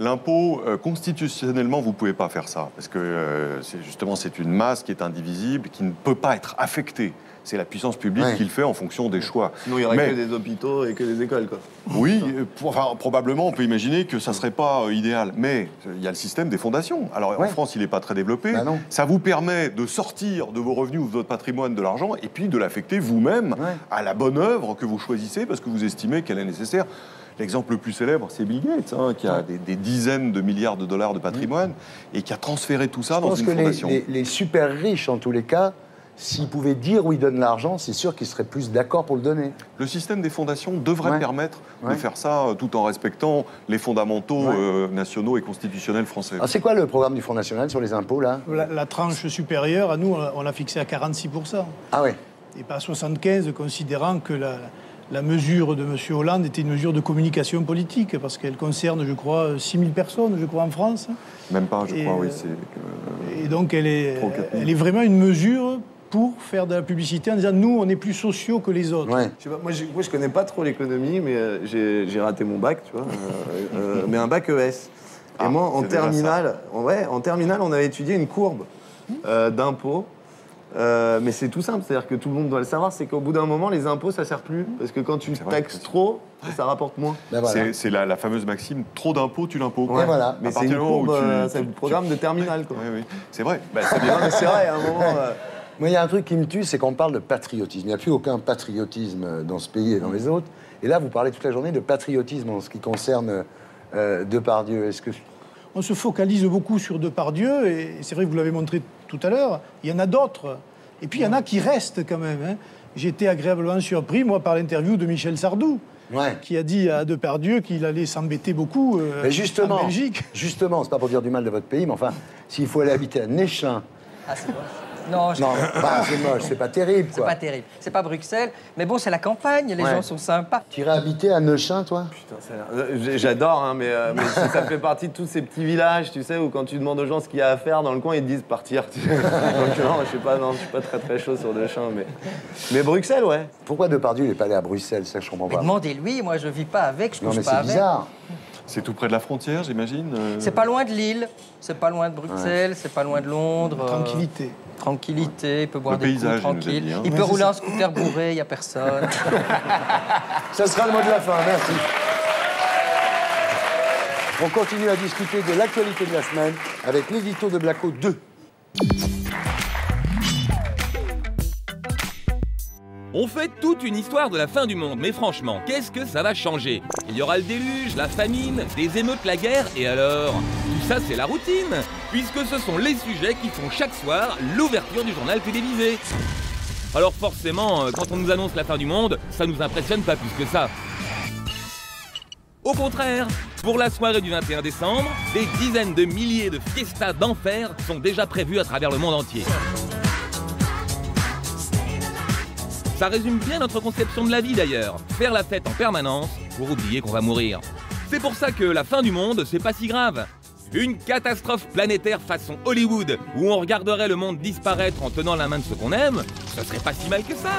L'impôt, euh, constitutionnellement, vous ne pouvez pas faire ça. Parce que euh, c'est justement, c'est une masse qui est indivisible, qui ne peut pas être affectée. C'est la puissance publique Ouais. qui le fait en fonction des choix. Sinon, il n'y aurait Mais- que des hôpitaux et que des écoles, quoi. Oui, euh, pour- enfin, probablement, on peut imaginer que ça ne serait pas euh, idéal. Mais euh, il y a le système des fondations. Alors, Ouais. en France, il n'est pas très développé. Bah non. ça vous permet de sortir de vos revenus ou de votre patrimoine de l'argent et puis de l'affecter vous-même Ouais. à la bonne œuvre que vous choisissez parce que vous estimez qu'elle est nécessaire. L'exemple le plus célèbre, c'est Bill Gates, hein, qui a des, des dizaines de milliards de dollars de patrimoine et qui a transféré tout ça Je dans pense une que les, fondation. les- les super riches, en tous les cas, s'ils pouvaient dire où ils donnent l'argent, c'est sûr qu'ils seraient plus d'accord pour le donner. Le système des fondations devrait Ouais. permettre Ouais. de faire ça euh, tout en respectant les fondamentaux Ouais. euh, nationaux et constitutionnels français. C'est quoi le programme du Front National sur les impôts, là? La, la tranche supérieure, à nous, on l'a- on l'a fixée à 46%. Ah ouais. et pas à 75, considérant que la, la mesure de M. Hollande était une mesure de communication politique, parce qu'elle concerne, je crois, 6 000 personnes, je crois, en France. Même pas, je Et, crois, oui. euh, c'est, euh, Et donc, elle est, elle est vraiment une mesure pour faire de la publicité en disant nous, on est plus sociaux que les autres. Ouais. Je sais pas, moi, je, moi, je connais pas trop l'économie, mais euh, j'ai raté mon bac, tu vois. euh, euh, mais un bac ES. Et Ah, moi, en terminale, ouais, en terminale, on avait étudié une courbe euh, d'impôts. Euh, mais c'est tout simple, c'est-à-dire que tout le monde doit le savoir, c'est qu'au bout d'un moment, les impôts, ça sert plus. Parce que quand tu taxes trop, ça rapporte moins. Ben voilà. c'est, la, la fameuse maxime trop d'impôts, tu l'impôt. Et voilà. Mais c'est une courbe, le tu- programme de terminale. Oui, oui. C'est vrai. Bah, (laughs) c'est vrai, à un moment. Euh, Moi, il y a un truc qui me tue, c'est qu'on parle de patriotisme. Il n'y a plus aucun patriotisme dans ce pays et dans les autres. Et là, vous parlez toute la journée de patriotisme en ce qui concerne euh, Depardieu. Est-ce que On se focalise beaucoup sur Depardieu, et c'est vrai que vous l'avez montré tout à l'heure, il y en a d'autres. Et puis il y en a qui restent quand même. hein. J'ai été agréablement surpris, moi, par l'interview de Michel Sardou, Ouais. qui a dit à Depardieu qu'il allait s'embêter beaucoup euh, Mais justement, en Belgique. justement, c'est pas pour dire du mal de votre pays, mais enfin, s'il faut aller habiter à Néchin, Ah. Non, je- non, bah, c'est moche, c'est pas terrible, c'est pas terrible. C'est pas Bruxelles, mais bon, c'est la campagne, les Ouais. gens sont sympas. T'irais habiter à Nechin, toi? Putain, ça a l'air- euh, J'adore, hein, mais, euh, mais ça, fait partie de tous ces petits villages, tu sais, où quand tu demandes aux gens ce qu'il y a à faire dans le coin, ils te disent partir. tu sais. (laughs) Donc non, je sais pas, non, je suis pas très très chaud sur champ, mais mais Bruxelles, ouais. Pourquoi Depardieu n'est pas allé à Bruxelles? Ça, je comprends pas. demandez-lui, moi je vis pas avec, je Non, mais pas c'est avec. C'est tout près de la frontière, j'imagine euh, C'est pas loin de Lille, c'est pas loin de Bruxelles, c'est pas loin de Londres. euh, Tranquillité. tranquillité, il peut boire Le des paysage, coups il tranquille. dit, hein. Il peut rouler ça. en scooter bourré, il n'y a personne. (laughs) Ça sera le mot de la fin, merci. On continue à discuter de l'actualité de la semaine avec l'édito de Blacko 2. On fait toute une histoire de la fin du monde, mais franchement, qu'est-ce que ça va changer? Il y aura le déluge, la famine, des émeutes, la guerre, et alors? Tout ça, c'est la routine, puisque ce sont les sujets qui font chaque soir l'ouverture du journal télévisé. Alors forcément, euh, quand on nous annonce la fin du monde, ça nous impressionne pas plus que ça. Au contraire, pour la soirée du 21 décembre, des dizaines de milliers de fiestas d'enfer sont déjà prévues à travers le monde entier. Ça résume bien notre conception de la vie d'ailleurs. Faire la fête en permanence pour oublier qu'on va mourir. C'est pour ça que la fin du monde, c'est pas si grave. Une catastrophe planétaire façon Hollywood, où on regarderait le monde disparaître en tenant la main de ceux qu'on aime, ce serait pas si mal que ça.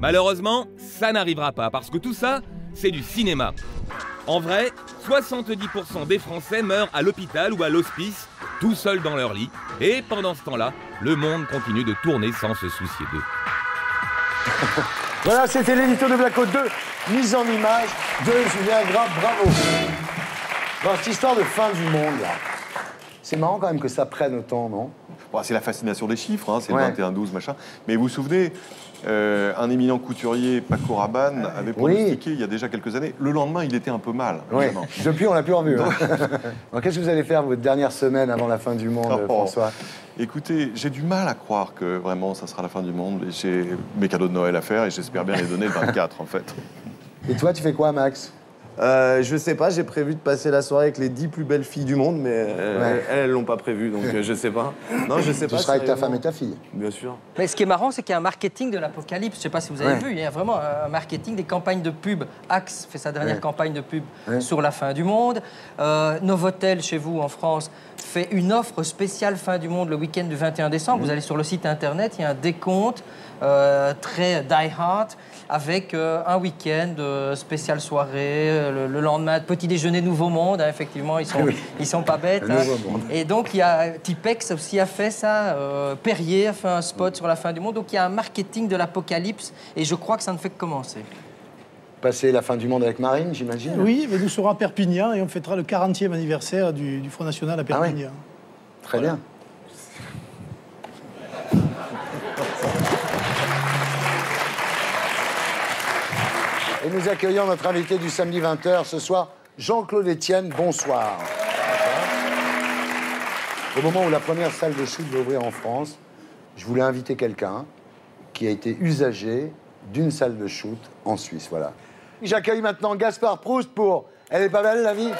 Malheureusement, ça n'arrivera pas, parce que tout ça, c'est du cinéma. En vrai, 70% des Français meurent à l'hôpital ou à l'hospice, tout seuls dans leur lit, et pendant ce temps-là, le monde continue de tourner sans se soucier d'eux. (laughs) Voilà, c'était l'édito de Blacko 2, mise en image de Julien Grave. Bravo. Bon, cette histoire de fin du monde, là, c'est marrant quand même que ça prenne autant, non? Bon, c'est la fascination des chiffres, hein, c'est Ouais. le 21-12, machin. Mais vous vous souvenez, euh, un éminent couturier, Paco Rabanne, avait pronostiqué il y a déjà quelques années. Le lendemain, il était un peu mal. Oui. Depuis, (laughs) on l'a plus revu. hein. (laughs) Qu'est-ce que vous allez faire votre dernière semaine avant la fin du monde, Oh. François? Écoutez, j'ai du mal à croire que vraiment ça sera la fin du monde. J'ai mes cadeaux de Noël à faire et j'espère bien les donner le 24 en fait. Et toi, tu fais quoi, Max? Euh, je sais pas, j'ai prévu de passer la soirée avec les 10 plus belles filles du monde, mais euh, Ouais. elles, l'ont pas prévu, donc euh, je sais pas. Non, je sais Tu pas. seras avec ta femme et ta fille. Bien sûr. Mais ce qui est marrant, c'est qu'il y a un marketing de l'apocalypse. Je ne sais pas si vous avez Ouais. vu, il y a vraiment un marketing des campagnes de pub. Axe fait sa dernière Ouais. campagne de pub Ouais. sur la fin du monde. Euh, Novotel, chez vous en France, fait une offre spéciale fin du monde le week-end du 21 décembre. Vous allez sur le site internet, il y a un décompte euh, très die hard avec euh, un week-end euh, spécial soirée, euh, le, le lendemain petit déjeuner Nouveau Monde. hein, effectivement, ils sont, Oui. ils sont pas bêtes. Hein. Et donc, il y a Tipex aussi a fait ça, euh, Perrier a fait un spot sur la fin du monde. Donc, il y a un marketing de l'apocalypse et je crois que ça ne fait que commencer. Passer la fin du monde avec Marine, j'imagine Oui, mais nous serons à Perpignan et on fêtera le 40e anniversaire du, du Front National à Ah ouais. Perpignan. Très bien. Et nous accueillons notre invité du samedi 20h ce soir, Jean-Claude Etienne. Bonsoir. Au moment où la première salle de shoot va ouvrir en France, je voulais inviter quelqu'un qui a été usager d'une salle de shoot en Suisse. Voilà. J'accueille maintenant Gaspard Proust pour Elle est pas belle la vie?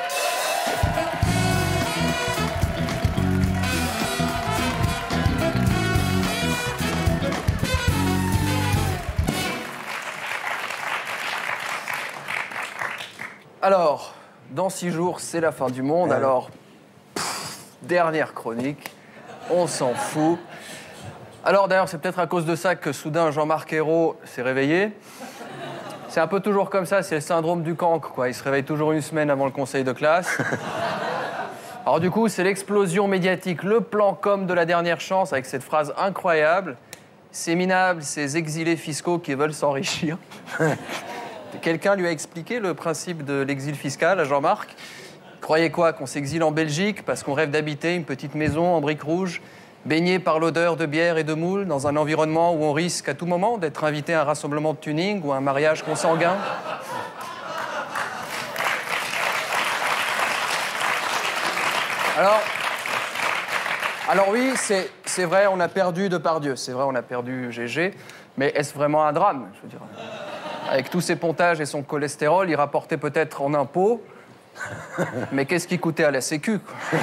Alors, dans six jours, c'est la fin du monde. Alors, pff, dernière chronique, on s'en fout. Alors d'ailleurs, c'est peut-être à cause de ça que soudain Jean-Marc Ayrault s'est réveillé. C'est un peu toujours comme ça, c'est le syndrome du cancre, quoi. Il se réveille toujours une semaine avant le conseil de classe. (laughs) Alors du coup, c'est l'explosion médiatique, le plan com de la dernière chance, avec cette phrase incroyable. C'est minable, ces exilés fiscaux qui veulent s'enrichir. (laughs) Quelqu'un lui a expliqué le principe de l'exil fiscal à Jean-Marc? Croyez quoi Qu'on s'exile en Belgique parce qu'on rêve d'habiter une petite maison en briques rouges, baignée par l'odeur de bière et de moule, dans un environnement où on risque à tout moment d'être invité à un rassemblement de tuning ou à un mariage consanguin? Alors, oui, c'est vrai, on a perdu de Dieu. C'est vrai, on a perdu GG. Mais est-ce vraiment un drame? Avec tous ses pontages et son cholestérol, il rapportait peut-être en impôts. Mais qu'est-ce qui coûtait à la Sécu quoi. (laughs)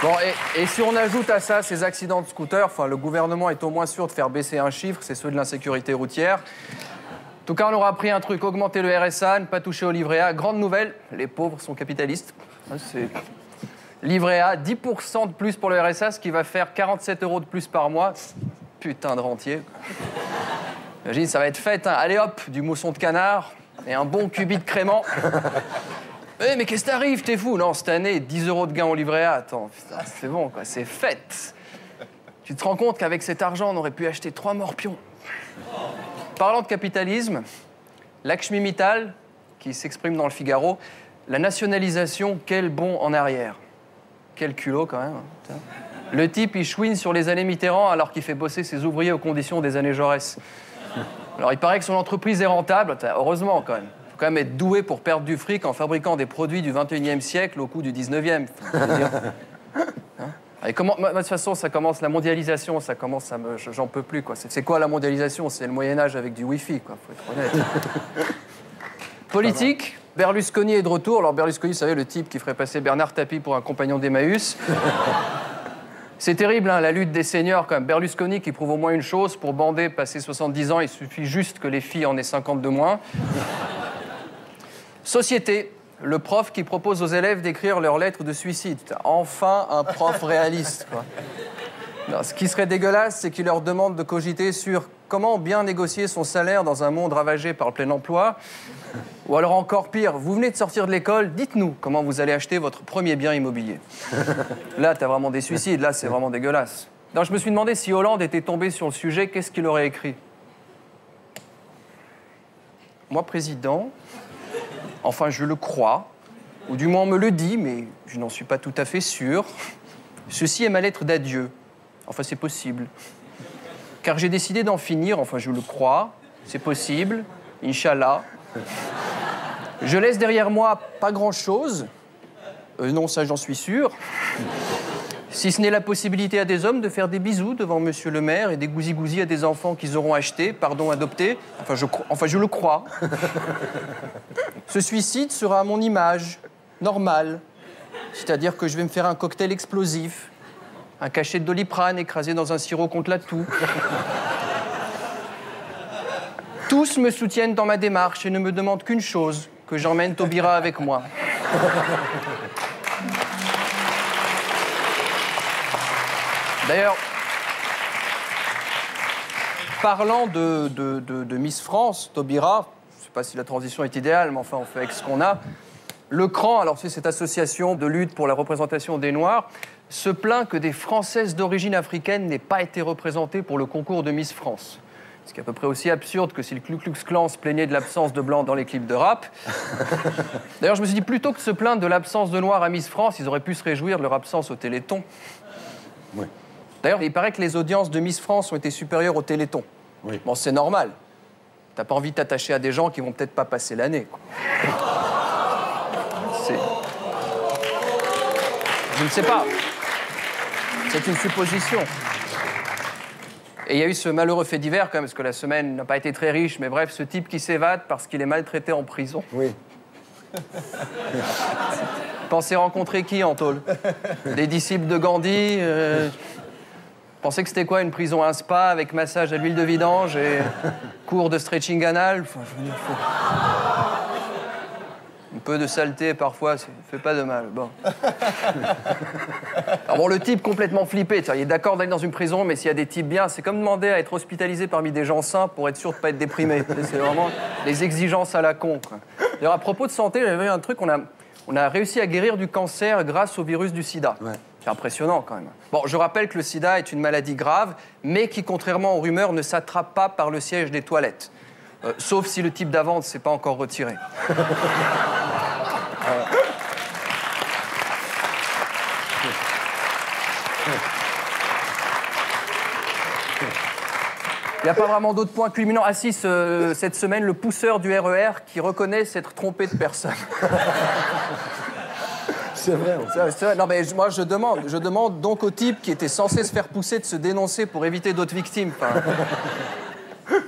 Bon, et, et si on ajoute à ça ces accidents de scooter, enfin, le gouvernement est au moins sûr de faire baisser un chiffre, c'est ceux de l'insécurité routière. En tout cas, on aura appris un truc, augmenter le RSA, ne pas toucher au livret A. Grande nouvelle, les pauvres sont capitalistes. Hein, C'est livret A, 10% de plus pour le RSA, ce qui va faire 47 euros de plus par mois. Putain de rentier. Imagine, ça va être fait. hein. Allez hop, du mousson de canard et un bon cubi de crément. (laughs) Eh, mais qu'est-ce qui t'arrive T'es fou? Non, cette année, 10 euros de gain au livret A. Attends, c'est bon, quoi. C'est fait. Tu te rends compte qu'avec cet argent, on aurait pu acheter trois morpions. Parlant de capitalisme, Lakshmi Mittal, qui s'exprime dans le Figaro, la nationalisation, quel bond en arrière? Quel culot, quand même. putain. Le type, il chouine sur les années Mitterrand alors qu'il fait bosser ses ouvriers aux conditions des années Jaurès. Alors, il paraît que son entreprise est rentable. Heureusement, quand même. Il faut quand même être doué pour perdre du fric en fabriquant des produits du 21e siècle au coût du 19e. Je veux dire. (laughs) Hein Et comment, de toute façon, ça commence la mondialisation, ça commence me, j'en peux plus quoi. C'est c'est quoi la mondialisation? C'est le Moyen Âge avec du Wi-Fi quoi. Faut être honnête. (laughs) Politique. Berlusconi est de retour. Alors Berlusconi, vous savez, le type qui ferait passer Bernard Tapie pour un compagnon d'Emmaüs. (laughs) C'est terrible, hein, la lutte des seniors, quand même. Berlusconi qui prouve au moins une chose, pour bander, passer 70 ans, il suffit juste que les filles en aient 50 de moins. (laughs) Société, le prof qui propose aux élèves d'écrire leurs lettres de suicide. Enfin, un prof réaliste, quoi. (laughs) Non, ce qui serait dégueulasse, c'est qu'il leur demande de cogiter sur comment bien négocier son salaire dans un monde ravagé par le plein emploi. Ou alors encore pire, vous venez de sortir de l'école, dites-nous comment vous allez acheter votre premier bien immobilier. (laughs) Là, t'as vraiment des suicides, là, c'est vraiment dégueulasse. Non, je me suis demandé si Hollande était tombé sur le sujet, qu'est-ce qu'il aurait écrit Moi, président, enfin, je le crois, ou du moins on me le dit, mais je n'en suis pas tout à fait sûr. Ceci est ma lettre d'adieu. Enfin, c'est possible. Car j'ai décidé d'en finir, enfin, je le crois, c'est possible, Inch'Allah. Je laisse derrière moi pas grand-chose. Euh, non, ça, j'en suis sûr. Si ce n'est la possibilité à des hommes de faire des bisous devant monsieur le maire et des gousi-gousi à des enfants qu'ils auront achetés, pardon, adoptés. Enfin je, enfin, je le crois. Ce suicide sera à mon image, normal. C'est-à-dire que je vais me faire un cocktail explosif, un cachet de doliprane écrasé dans un sirop contre la toux. Tous me soutiennent dans ma démarche et ne me demandent qu'une chose, que j'emmène Taubira avec moi. D'ailleurs, parlant de, Miss France, Taubira, je ne sais pas si la transition est idéale, mais enfin, on fait avec ce qu'on a. Le CRAN, alors c'est cette association de lutte pour la représentation des Noirs, se plaint que des Françaises d'origine africaine n'aient pas été représentées pour le concours de Miss France. Ce qui est à peu près aussi absurde que si le Ku Klux Klan se plaignait de l'absence de blancs dans les clips de rap. (laughs) D'ailleurs, je me suis dit, plutôt que de se plaindre de l'absence de noirs à Miss France, ils auraient pu se réjouir de leur absence au Téléthon. D'ailleurs, il paraît que les audiences de Miss France ont été supérieures au Téléthon. Bon, c'est normal. T'as pas envie de t'attacher à des gens qui vont peut-être pas passer l'année. (laughs) Je ne sais pas. C'est une supposition. Et il y a eu ce malheureux fait divers, quand même, parce que la semaine n'a pas été très riche, mais bref, ce type qui s'évade parce qu'il est maltraité en prison. Oui. (laughs) Pensez rencontrer qui en tôle Des disciples de Gandhi euh, Pensez que c'était quoi une prison, un spa avec massage à l'huile de vidange et cours de stretching anal? Faut- peu de saleté parfois, ça fait pas de mal. Bon. (laughs) Alors bon, le type complètement flippé, il est d'accord d'aller dans une prison, mais s'il y a des types bien, c'est comme demander à être hospitalisé parmi des gens sains pour être sûr de pas être déprimé. C'est vraiment les exigences à la con. D'ailleurs, à propos de santé, j'avais vu un truc, on a, on a réussi à guérir du cancer grâce au virus du sida. C'est impressionnant quand même. Bon, je rappelle que le sida est une maladie grave, mais qui, contrairement aux rumeurs, ne s'attrape pas par le siège des toilettes. Euh, sauf si le type d'avant ne s'est pas encore retiré. Il n'y a pas vraiment d'autres points culminants. Ah si, ce- cette semaine, le pousseur du RER qui reconnaît s'être trompé de personne. (laughs) C'est vrai. Non, mais je- moi, je demande, je demande donc au type qui était censé se faire pousser de se dénoncer pour éviter d'autres victimes. Enfin, (laughs)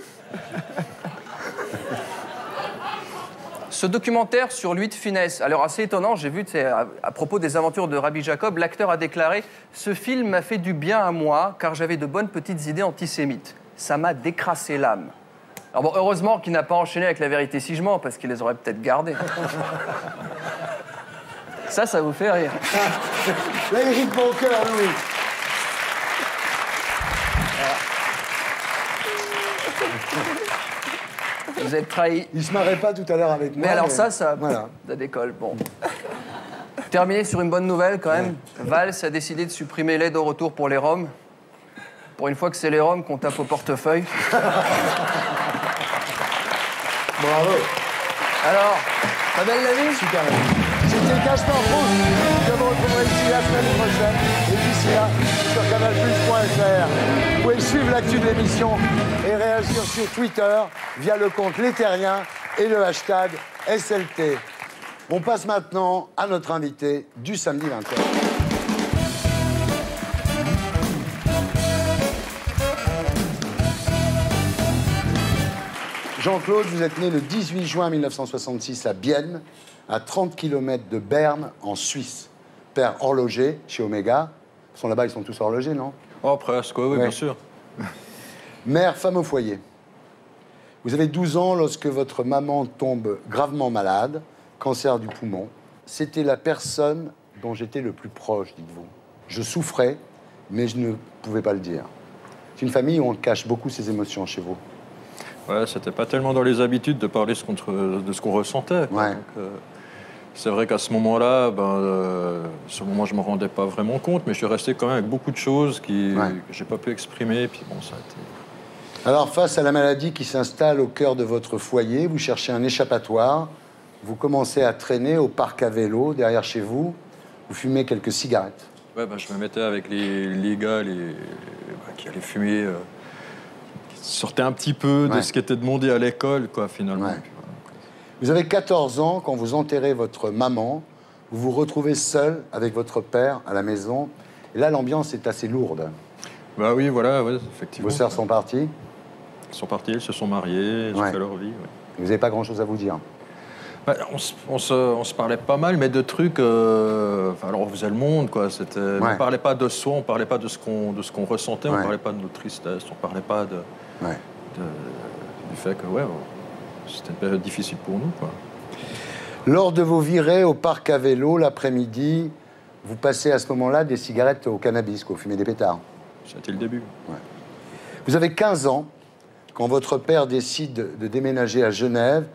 Ce documentaire sur Louis de Finesse, alors assez étonnant, j'ai vu, à, à propos des aventures de Rabbi Jacob, l'acteur a déclaré Ce film m'a fait du bien à moi, car j'avais de bonnes petites idées antisémites. Ça m'a décrassé l'âme. Alors bon, heureusement qu'il n'a pas enchaîné avec la vérité si je mens, parce qu'il les aurait peut-être gardées. (laughs) Ça, ça vous fait rire. Là, il rit de mon cœur, Louis. Vous êtes trahi. Il se marrait pas tout à l'heure avec moi. Mais alors ça, ça, Voilà. ça décolle. Bon. Terminé sur une bonne nouvelle quand même. Valls a décidé de supprimer l'aide au retour pour les Roms. Pour une fois que c'est les Roms qu'on tape au portefeuille. (laughs) Bravo. Alors, pas belle la vie Super. C'était Castor Rouge retrouverez ici la semaine prochaine. Et d'ici là, sur canalplus.fr. Vous pouvez suivre l'actu de l'émission et réagir sur Twitter via le compte Létérien et le hashtag SLT. On passe maintenant à notre invité du samedi 20h. Jean-Claude, vous êtes né le 18 juin 1966 à Bienne, à 30 km de Berne, en Suisse. Horloger chez Omega. Ils sont là-bas, ils sont tous horlogers, non? Oh, presque, oui, bien sûr. (laughs) Mère, femme au foyer. Vous avez 12 ans lorsque votre maman tombe gravement malade, cancer du poumon. C'était la personne dont j'étais le plus proche, dites-vous. Je souffrais, mais je ne pouvais pas le dire. C'est une famille où on cache beaucoup ses émotions chez vous. Ouais, c'était pas tellement dans les habitudes de parler ce de ce qu'on ressentait. Ouais. Donc, euh, c'est vrai qu'à ce moment-là, ben, euh, ce moment, je me rendais pas vraiment compte, mais je suis resté quand même avec beaucoup de choses qui, Ouais. que j'ai pas pu exprimer. Puis bon, ça a été. Alors, face à la maladie qui s'installe au cœur de votre foyer, vous cherchez un échappatoire. Vous commencez à traîner au parc à vélo derrière chez vous. Vous fumez quelques cigarettes. Ouais, ben, je me mettais avec les, les gars les, ben, qui allaient fumer, euh, qui sortaient un petit peu Ouais. de ce qui était demandé à l'école, quoi, finalement. Puis. Vous avez 14 ans quand vous enterrez votre maman. Vous vous retrouvez seul avec votre père à la maison. Et là, l'ambiance est assez lourde. Bah oui, voilà, ouais, effectivement. Vos sœurs sont parties? Ils sont partis, ils se sont mariés, ils ont Ouais. fait leur vie. ouais. Vous n'avez pas grand-chose à vous dire? Bah, on, se, on se- on se parlait pas mal, mais de trucs. euh, alors, on faisait le monde, quoi. On parlait pas de soi, on parlait pas de ce qu'on, de ce qu'on ressentait, Ouais. on parlait pas de notre tristesse, on parlait pas de- du fait que, ouais, c'était une période difficile pour nous, quoi. Lors de vos virées au parc à vélo l'après-midi, vous passez à ce moment-là des cigarettes au cannabis, quoi, vous fumez des pétards. C'était le début. Vous avez 15 ans quand votre père décide de déménager à Genève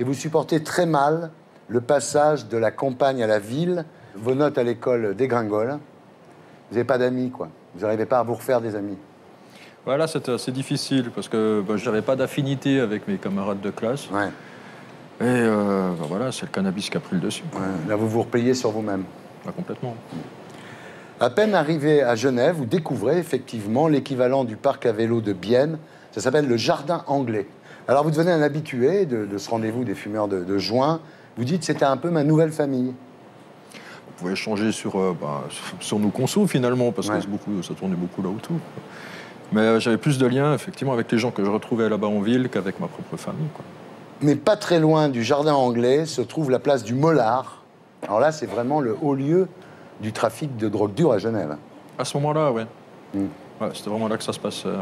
et vous supportez très mal le passage de la campagne à la ville. Vos notes à l'école dégringolent. Vous n'avez pas d'amis, quoi. Vous n'arrivez pas à vous refaire des amis. Voilà, c'était assez difficile parce que bah, je n'avais pas d'affinité avec mes camarades de classe. Ouais. Et euh, bah, voilà, c'est le cannabis qui a pris le dessus. Ouais, Là, vous vous repayez sur vous-même. Bah, complètement. À peine arrivé à Genève, vous découvrez effectivement l'équivalent du parc à vélo de Bienne. Ça s'appelle le jardin anglais. Alors vous devenez un habitué de, de ce rendez-vous des fumeurs de, de juin. Vous dites c'était un peu ma nouvelle famille. On pouvait échanger sur, euh, bah, sur- nos consos finalement, parce Ouais. que beaucoup, ça tournait beaucoup là autour. Mais euh, j'avais plus de liens effectivement avec les gens que je retrouvais là-bas en ville qu'avec ma propre famille. quoi. Mais pas très loin du jardin anglais se trouve la place du Mollard. Alors là, c'est vraiment le haut lieu du trafic de drogue dure à Genève. À ce moment-là, ouais. Mm. Ouais, C'était vraiment là que ça se passait. ouais.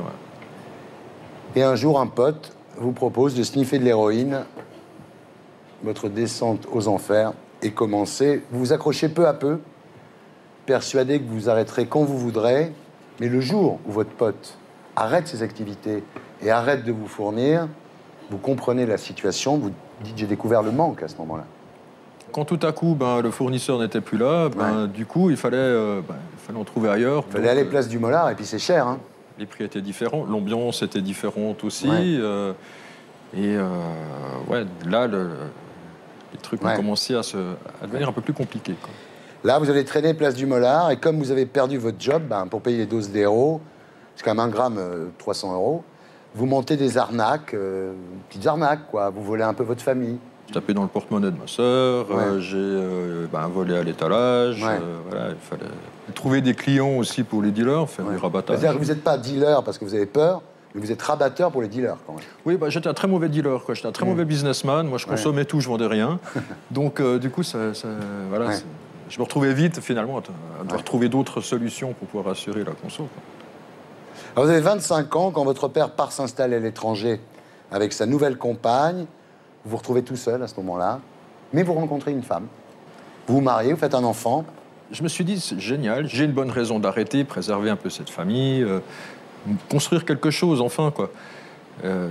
Et un jour, un pote vous propose de sniffer de l'héroïne. Votre descente aux enfers est commencée. Vous vous accrochez peu à peu, persuadé que vous arrêterez quand vous voudrez. Mais le jour où votre pote arrête ses activités et arrête de vous fournir, vous comprenez la situation. Vous dites j'ai découvert le manque à ce moment-là. Quand tout à coup, ben, le fournisseur n'était plus là, ben, du coup, il fallait, euh, ben, il fallait en trouver ailleurs. Il fallait Donc, aller euh, place du Mollard et puis c'est cher. Hein. Les prix étaient différents, l'ambiance était différente aussi. Ouais. euh, et euh, ouais, là, le- les trucs Ouais. ont commencé à, se, à devenir un peu plus compliqués. quoi. Là, vous allez traîner place du Mollard, et comme vous avez perdu votre job, ben, pour payer les doses d'héros, c'est quand même un gramme, euh, 300 euros, vous montez des arnaques, euh, petites arnaques, quoi. Vous volez un peu votre famille. J'ai tapé dans le porte-monnaie de ma sœur, euh, j'ai euh, ben, volé à l'étalage. Ouais. euh, voilà, il fallait trouver des clients aussi pour les dealers, faire du rabattage. C'est-à-dire que vous n'êtes pas dealer parce que vous avez peur, mais vous êtes rabatteur pour les dealers, quand même. Oui, bah, j'étais un très mauvais dealer, quoi. J'étais un très mauvais businessman. Moi, je Ouais. consommais tout, je vendais rien. (laughs) Donc, du coup, ça, ça- voilà, Ouais. Je me retrouvais vite, finalement, à, devoir trouver d'autres solutions pour pouvoir assurer la conso. quoi. Alors, vous avez 25 ans quand votre père part s'installer à l'étranger avec sa nouvelle compagne. Vous vous retrouvez tout seul à ce moment-là, mais vous rencontrez une femme. Vous vous mariez, vous faites un enfant. Je me suis dit, c'est génial, j'ai une bonne raison d'arrêter, préserver un peu cette famille, euh, construire quelque chose, enfin, quoi. Euh,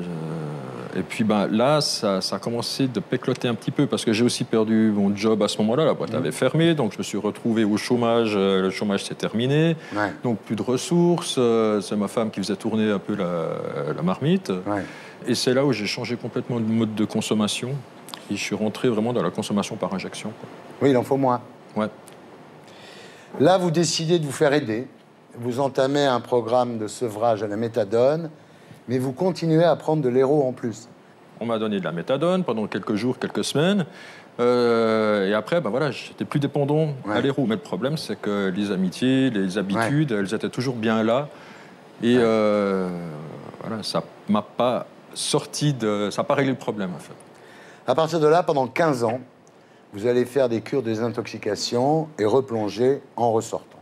et puis ben, là, ça, ça a commencé de pécloter un petit peu parce que j'ai aussi perdu mon job à ce moment-là. La boîte avait fermé, donc je me suis retrouvé au chômage. Euh, Le chômage s'est terminé, Ouais. donc plus de ressources. Euh, C'est ma femme qui faisait tourner un peu la, la marmite. Ouais. Et c'est là où j'ai changé complètement de mode de consommation. Et je suis rentré vraiment dans la consommation par injection. quoi. Oui, il en faut moins. Ouais. Là, vous décidez de vous faire aider. Vous entamez un programme de sevrage à la méthadone, mais vous continuez à prendre de l'héros en plus. On m'a donné de la méthadone pendant quelques jours, quelques semaines. Euh, et après, ben voilà, j'étais plus dépendant à l'héros. Mais le problème, c'est que les amitiés, les habitudes, elles étaient toujours bien là. Et euh, voilà, ça m'a pas sorti de. Ça n'a pas réglé le problème, en fait. À partir de là, pendant 15 ans, vous allez faire des cures de désintoxication et replonger en ressortant.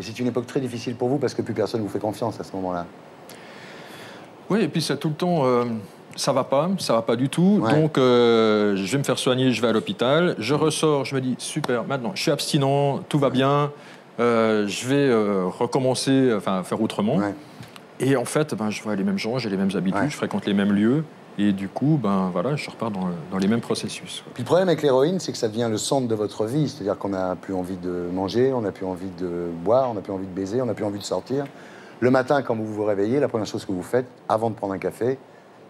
Et c'est une époque très difficile pour vous parce que plus personne ne vous fait confiance à ce moment-là. Oui, et puis c'est tout le temps. euh, ça va pas, ça va pas du tout. Donc, euh, je vais me faire soigner, je vais à l'hôpital. Je ressors, je me dis, super, maintenant, je suis abstinent, tout va bien. euh, je vais euh, recommencer, enfin, faire autrement. Et en fait, ben, je vois les mêmes gens, j'ai les mêmes habitudes, je fréquente les mêmes lieux. Et du coup, ben, voilà, je repars dans, le- dans les mêmes processus. Puis le problème avec l'héroïne, c'est que ça devient le centre de votre vie. C'est-à-dire qu'on n'a plus envie de manger, on n'a plus envie de boire, on n'a plus envie de baiser, on n'a plus envie de sortir. Le matin, quand vous vous réveillez, la première chose que vous faites, avant de prendre un café,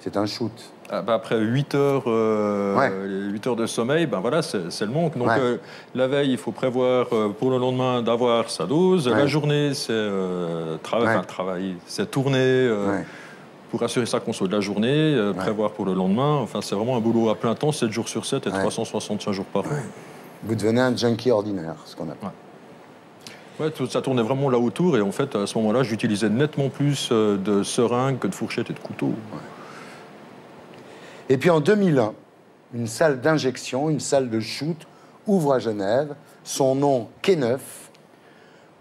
c'est un shoot. Ah, ben, après 8 heures, euh, 8 heures de sommeil, ben voilà, c'est le manque. Donc Ouais. euh, la veille, il faut prévoir euh, pour le lendemain d'avoir sa dose. Ouais. La journée, c'est euh, trava- Ouais. enfin, travailler, c'est tourner pour assurer sa conso de la journée, prévoir pour le lendemain. Enfin, c'est vraiment un boulot à plein temps, 7 jours sur 7 et 365 jours par an. Vous devenez un junkie ordinaire, ce qu'on appelle. Ouais, tout- ça tournait vraiment là autour et en fait, à ce moment-là, j'utilisais nettement plus euh, de seringues que de fourchettes et de couteaux. Et puis en 2001, une salle d'injection, une salle de shoot ouvre à Genève. Son nom, K9.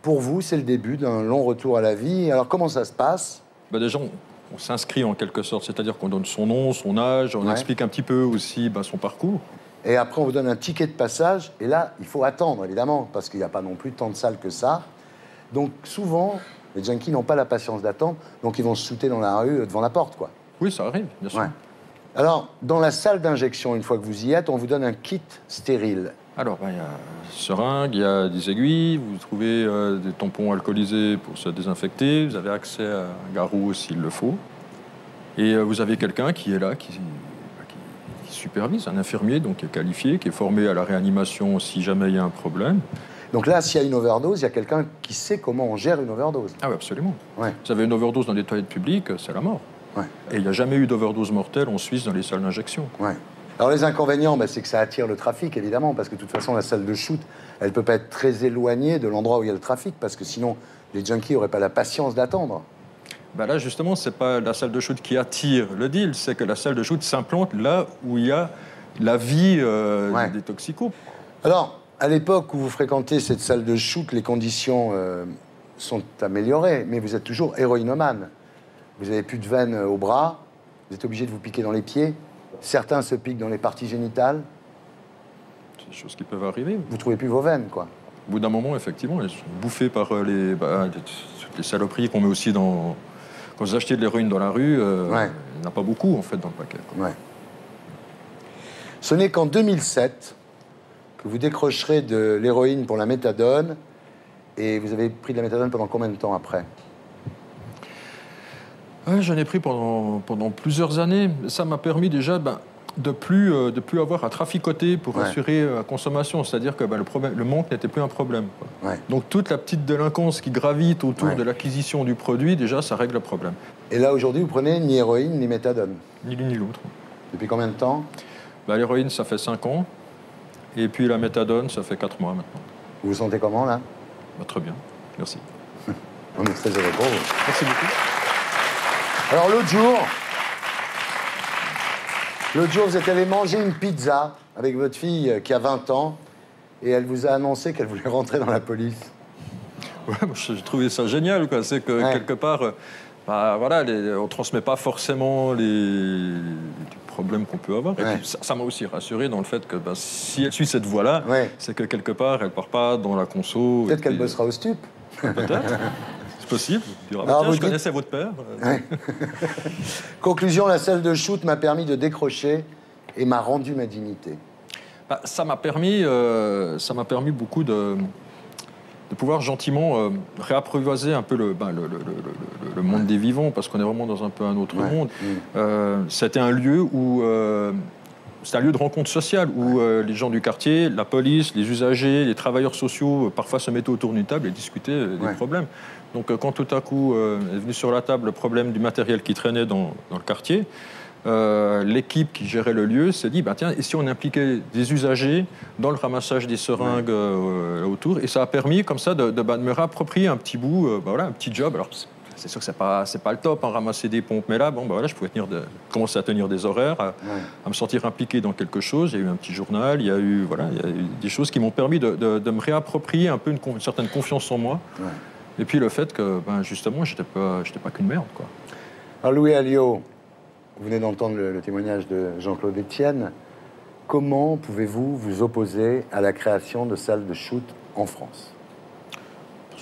Pour vous, c'est le début d'un long retour à la vie. Alors comment ça se passe? Bah déjà, on, on s'inscrit en quelque sorte, c'est-à-dire qu'on donne son nom, son âge, on Ouais. explique un petit peu aussi bah, son parcours. Et après, on vous donne un ticket de passage. Et là, il faut attendre, évidemment, parce qu'il n'y a pas non plus tant de salles que ça. Donc souvent, les junkies n'ont pas la patience d'attendre. Donc ils vont se shooter dans la rue, euh, devant la porte, quoi. Oui, ça arrive, bien sûr. Ouais. Alors, dans la salle d'injection, une fois que vous y êtes, on vous donne un kit stérile. Alors, bah, il y a seringues, il y a des aiguilles, vous trouvez euh, des tampons alcoolisés pour se désinfecter, vous avez accès à un garrot s'il le faut. Et euh, vous avez quelqu'un qui est là, qui supervise, un infirmier donc qui est qualifié, qui est formé à la réanimation si jamais il y a un problème. Donc là, s'il y a une overdose, il y a quelqu'un qui sait comment on gère une overdose. Ah oui, absolument. Ouais. Vous avez une overdose dans des toilettes publiques, c'est la mort. Et il n'y a jamais eu d'overdose mortelle en Suisse dans les salles d'injection. Ouais. Alors les inconvénients, bah, c'est que ça attire le trafic, évidemment, parce que de toute façon, la salle de shoot, elle peut pas être très éloignée de l'endroit où il y a le trafic, parce que sinon, les junkies n'auraient pas la patience d'attendre. Bah là, justement, c'est pas la salle de shoot qui attire le deal, c'est que la salle de shoot s'implante là où il y a la vie euh, Ouais. des toxicos. Alors, à l'époque où vous fréquentez cette salle de shoot, les conditions euh, sont améliorées, mais vous êtes toujours héroïnomane. Vous n'avez plus de veines euh, au bras, vous êtes obligé de vous piquer dans les pieds. Certains se piquent dans les parties génitales. C'est des choses qui peuvent arriver. Vous trouvez plus vos veines, quoi. Au bout d'un moment, effectivement, elles sont bouffées par les, bah, les saloperies qu'on met aussi dans. Quand vous achetez de l'héroïne dans la rue, euh, Ouais. il n'y en a pas beaucoup, en fait, dans le paquet. Ouais. Ce n'est qu'en 2007 que vous décrocherez de l'héroïne pour la méthadone. Et vous avez pris de la méthadone pendant combien de temps après? Ouais, J'en ai pris pendant, pendant plusieurs années. Ça m'a permis déjà ben, de plus euh, de plus avoir à traficoter pour Ouais. assurer euh, la consommation. C'est-à-dire que ben, le, problème, le manque n'était plus un problème. quoi. Ouais. Donc toute la petite délinquance qui gravite autour Ouais. de l'acquisition du produit, déjà, ça règle le problème. Et là, aujourd'hui, vous prenez ni héroïne ni méthadone? Ni l'une ni l'autre. Depuis combien de temps? Ben, L'héroïne, ça fait 5 ans. Et puis la méthadone, ça fait 4 mois maintenant. Vous vous sentez comment, là? Ben, très bien. Merci. (laughs) On est très heureux pour vous. Merci beaucoup. Alors, l'autre jour, l'autre jour, vous êtes allé manger une pizza avec votre fille euh, qui a 20 ans. Et elle vous a annoncé qu'elle voulait rentrer dans la police. Ouais, moi, j'ai trouvé ça génial. quoi. C'est que Ouais. quelque part, euh, bah, voilà, les- on ne transmet pas forcément les, les problèmes qu'on peut avoir. Et Ouais. puis, ça ça m'a aussi rassuré dans le fait que bah, si elle suit cette voie-là, c'est que quelque part, elle ne part pas dans la conso. Peut-être qu'elle bossera au stup. Peut-être. (laughs) possible. Tiens, vous je dites- connaissais votre père. Ouais. (laughs) Conclusion, la salle de shoot m'a permis de décrocher et m'a rendu ma dignité. Bah, ça m'a permis, euh, ça m'a permis beaucoup de, de pouvoir gentiment euh, réapprivoiser un peu le, ben, le, monde des vivants, parce qu'on est vraiment dans un peu un autre Ouais. monde. Mm. Euh, C'était un lieu où euh, c'est un lieu de rencontre sociale où euh, les gens du quartier, la police, les usagers, les travailleurs sociaux, euh, parfois se mettaient autour d'une table et discutaient euh, des Ouais. problèmes. Donc quand tout à coup est venu sur la table le problème du matériel qui traînait dans, dans le quartier, l'équipe qui gérait le lieu s'est dit, bah, tiens, et si on impliquait des usagers dans le ramassage des seringues autour? Et ça a permis comme ça de, de, bah, de me réapproprier un petit bout, bah, voilà, un petit job. Alors c'est- sûr que c'est pas c'est pas le top, hein, ramasser des pompes, mais là, bon, bah, voilà, je pouvais tenir de- commencer à tenir des horaires, à, à me sentir impliqué dans quelque chose. Il y a eu un petit journal, il y a eu voilà, il y a eu des choses qui m'ont permis de, de- de me réapproprier un peu une, certaine confiance en moi. Ouais. Et puis le fait que, ben, justement, j'étais pas j'étais pas qu'une merde, quoi. Alors, Louis Alliot, vous venez d'entendre le, le témoignage de Jean-Claude Etienne. Comment pouvez-vous vous opposer à la création de salles de shoot en France?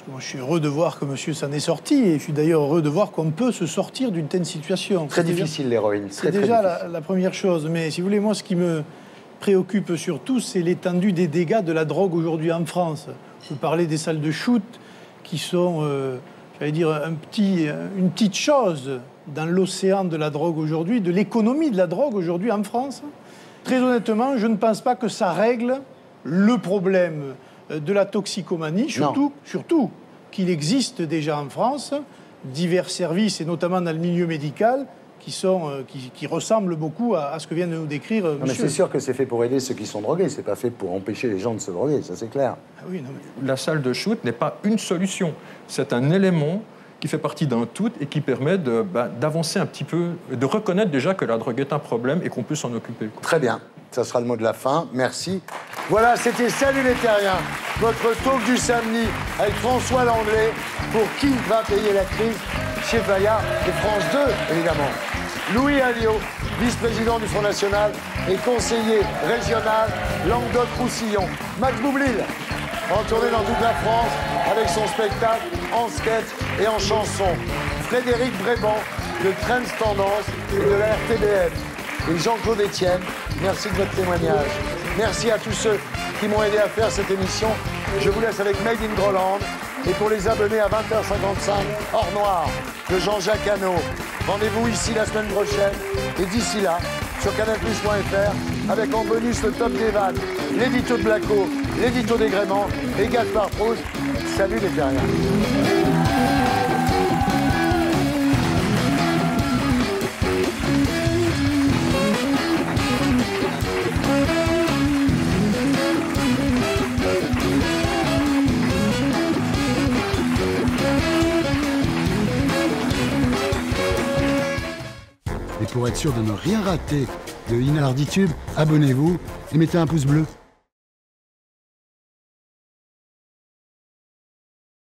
Parce que moi, je suis heureux de voir que monsieur s'en est sorti, et je suis d'ailleurs heureux de voir qu'on peut se sortir d'une telle situation. Très difficile, l'héroïne. C'est déjà la, la première chose. Mais si vous voulez, moi, ce qui me préoccupe surtout, c'est l'étendue des dégâts de la drogue aujourd'hui en France. Vous parlez des salles de shoot qui sont, euh, j'allais dire, un petit, une petite chose dans l'océan de la drogue aujourd'hui, de l'économie de la drogue aujourd'hui en France. Très honnêtement, je ne pense pas que ça règle le problème de la toxicomanie, surtout, surtout qu'il existe déjà en France divers services, et notamment dans le milieu médical, qui, sont, euh, qui, qui ressemblent beaucoup à, à ce que vient de nous décrire euh, Non, mais monsieur. c'est sûr que c'est fait pour aider ceux qui sont drogués, c'est pas fait pour empêcher les gens de se droguer, ça c'est clair. Ah oui, non, mais- la salle de shoot n'est pas une solution. C'est un élément qui fait partie d'un tout et qui permet de, bah, d'avancer un petit peu, de reconnaître déjà que la drogue est un problème et qu'on peut s'en occuper. quoi. Très bien, ça sera le mot de la fin, merci. Voilà, c'était Salut les terriens, votre talk du samedi avec François Langlais pour Qui va payer la crise chez Faya et France 2, évidemment. Louis Alliot, vice-président du Front National et conseiller régional Languedoc-Roussillon. Max Boublil, en tournée dans toute la France avec son spectacle en sketch et en chanson. Frédéric Bréban de Trends Tendance et de la RTBF. Et Jean-Claude Etienne, merci de votre témoignage. Merci à tous ceux qui m'ont aidé à faire cette émission. Je vous laisse avec Made in Groland. Et pour les abonnés à 20h55, Hors Noir de Jean-Jacques Hano. Rendez-vous ici la semaine prochaine. Et d'ici là, sur canalplus.fr, avec en bonus le top des vannes, l'édito de Blacko, l'édito des Gréments et Gaspard Proust. Salut les terriens. Pour être sûr de ne rien rater de Inarditube, abonnez-vous et mettez un pouce bleu.